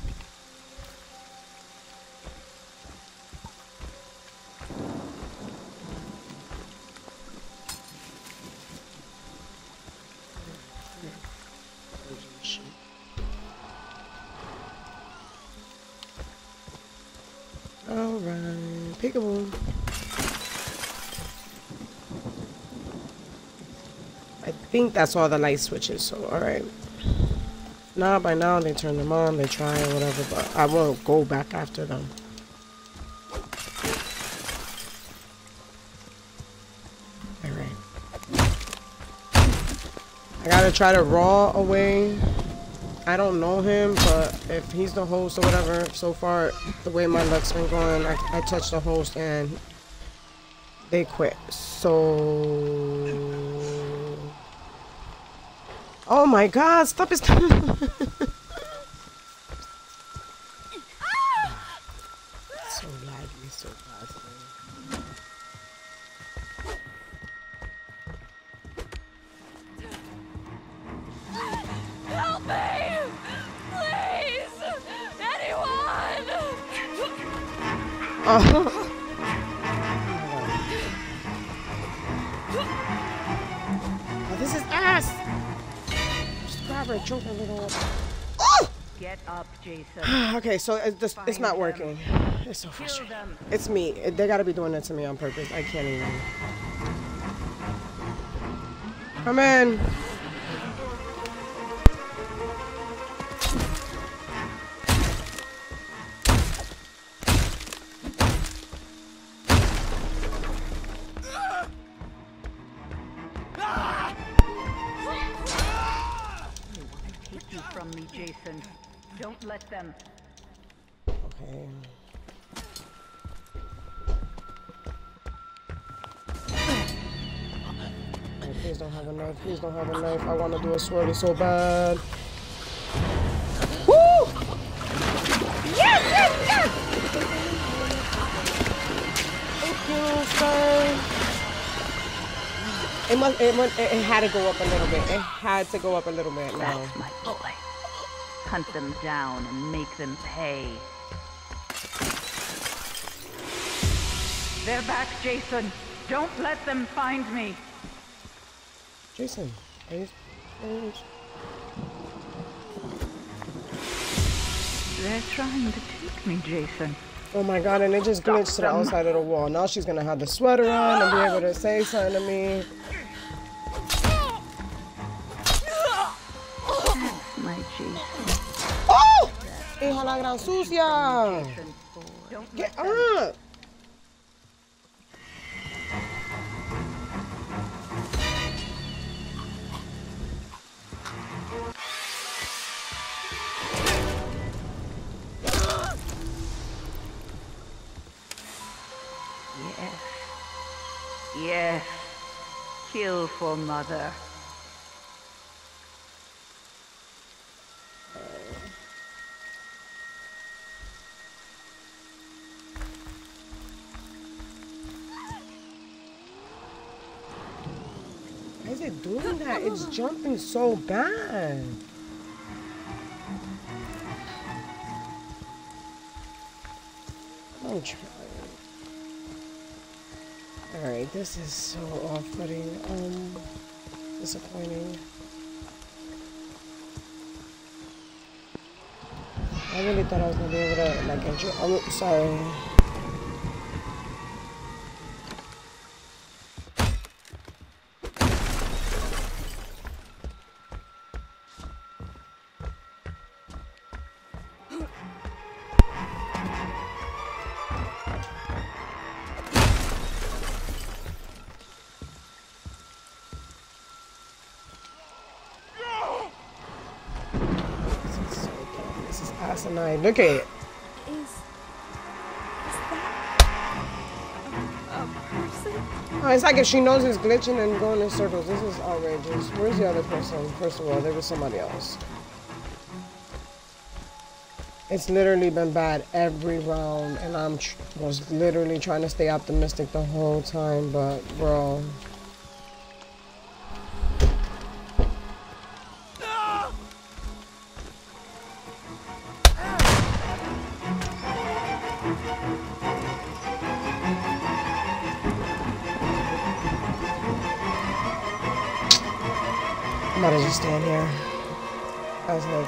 [SPEAKER 1] Think that's all the light switches, so alright. Now by now they turn them on, they try or whatever, but I won't go back after them. Alright. I gotta try to raw away. I don't know him, but if he's the host or whatever, so far, the way my luck's been going, I, I touched the host and they quit. So... Oh my god, stop his *laughs* okay, so it's, just, it's not working. It's so frustrating. It's me. They gotta be doing it to me on purpose. I can't even. Come in.
[SPEAKER 2] Don't
[SPEAKER 1] have a knife. Please don't have a knife. I want to do a swirly so bad. Woo! Yes, yes, yes! Thank you, sir. It must. It, went, it, it had to go up a little bit. It had to go up a little bit now.
[SPEAKER 2] That's my boy. Hunt them down and make them pay. They're back, Jason. Don't let them find me.
[SPEAKER 1] Jason, are you? are you-
[SPEAKER 2] They're trying to take me, Jason.
[SPEAKER 1] Oh my god, and it just glitched to the outside of the wall. Now she's gonna have the sweater on and be able to say something to me.
[SPEAKER 2] My Jason.
[SPEAKER 1] ¡Oh! ¡Hija la gran sucia! Get up!
[SPEAKER 2] Yes. Kill for mother.
[SPEAKER 1] Is it doing that? It's jumping so bad. Oh, I'm trying. Alright, this is so off-putting. Um, disappointing. I really thought I was gonna be able to, like, enjoy. I'm sorry. Look at it.
[SPEAKER 4] Is. Is that. A, a person?
[SPEAKER 1] Oh, it's like if she knows it's glitching and going in circles. This is outrageous. Where's the other person? First of all, there was somebody else. It's literally been bad every round, and I'm tr- was literally trying to stay optimistic the whole time, but bro.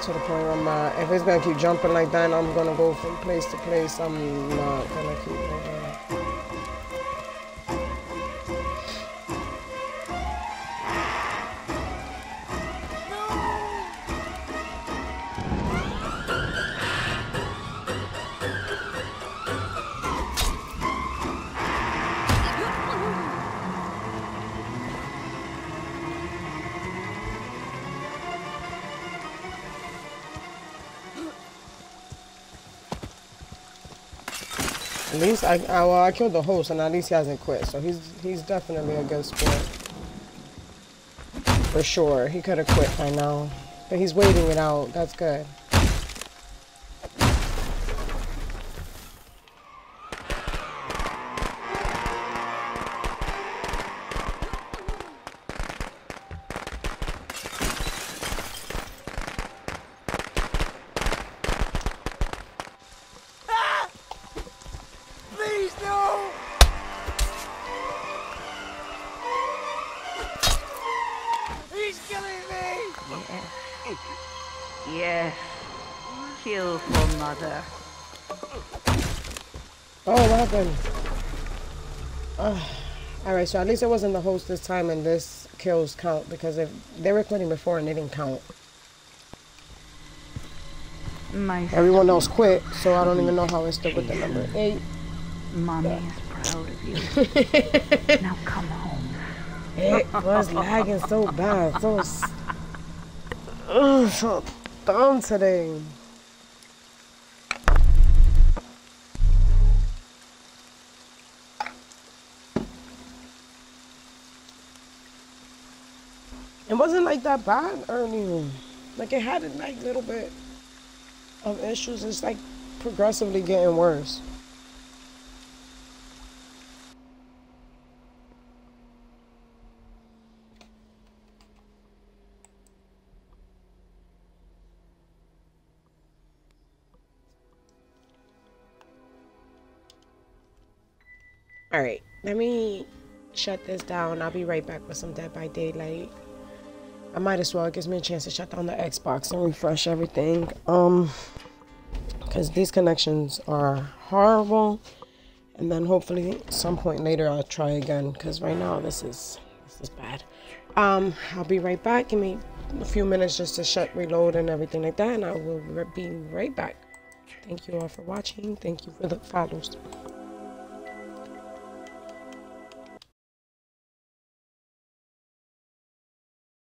[SPEAKER 1] To the point where I'm not. If it's gonna keep jumping like that, I'm gonna go from place to place. I'm not gonna keep moving. I, I well I killed the host, and at least he hasn't quit. So he's he's definitely a good sport. For sure, he could have quit by now, but he's waiting it out. That's good. Right, so at least it wasn't the host this time, and this kills count because if they were quitting before and they didn't count.
[SPEAKER 2] My
[SPEAKER 1] Everyone else quit, so I don't even know how it's stuck with the number eight.
[SPEAKER 2] mommy is proud of you. *laughs* now come home.
[SPEAKER 1] It was lagging so bad, so *laughs* Ugh, so dumb today. That bad earlier. Like it had a little bit of issues. It's like progressively getting worse. All right, let me shut this down. I'll be right back with some Dead by Daylight. I might as well. It gives me a chance to shut down the Xbox and refresh everything. Um, because these connections are horrible. And then hopefully some point later I'll try again. Because right now this is this is bad. Um, I'll be right back. Give me a few minutes just to shut, reload, and everything like that, and I will be right back. Thank you all for watching. Thank you for the follows.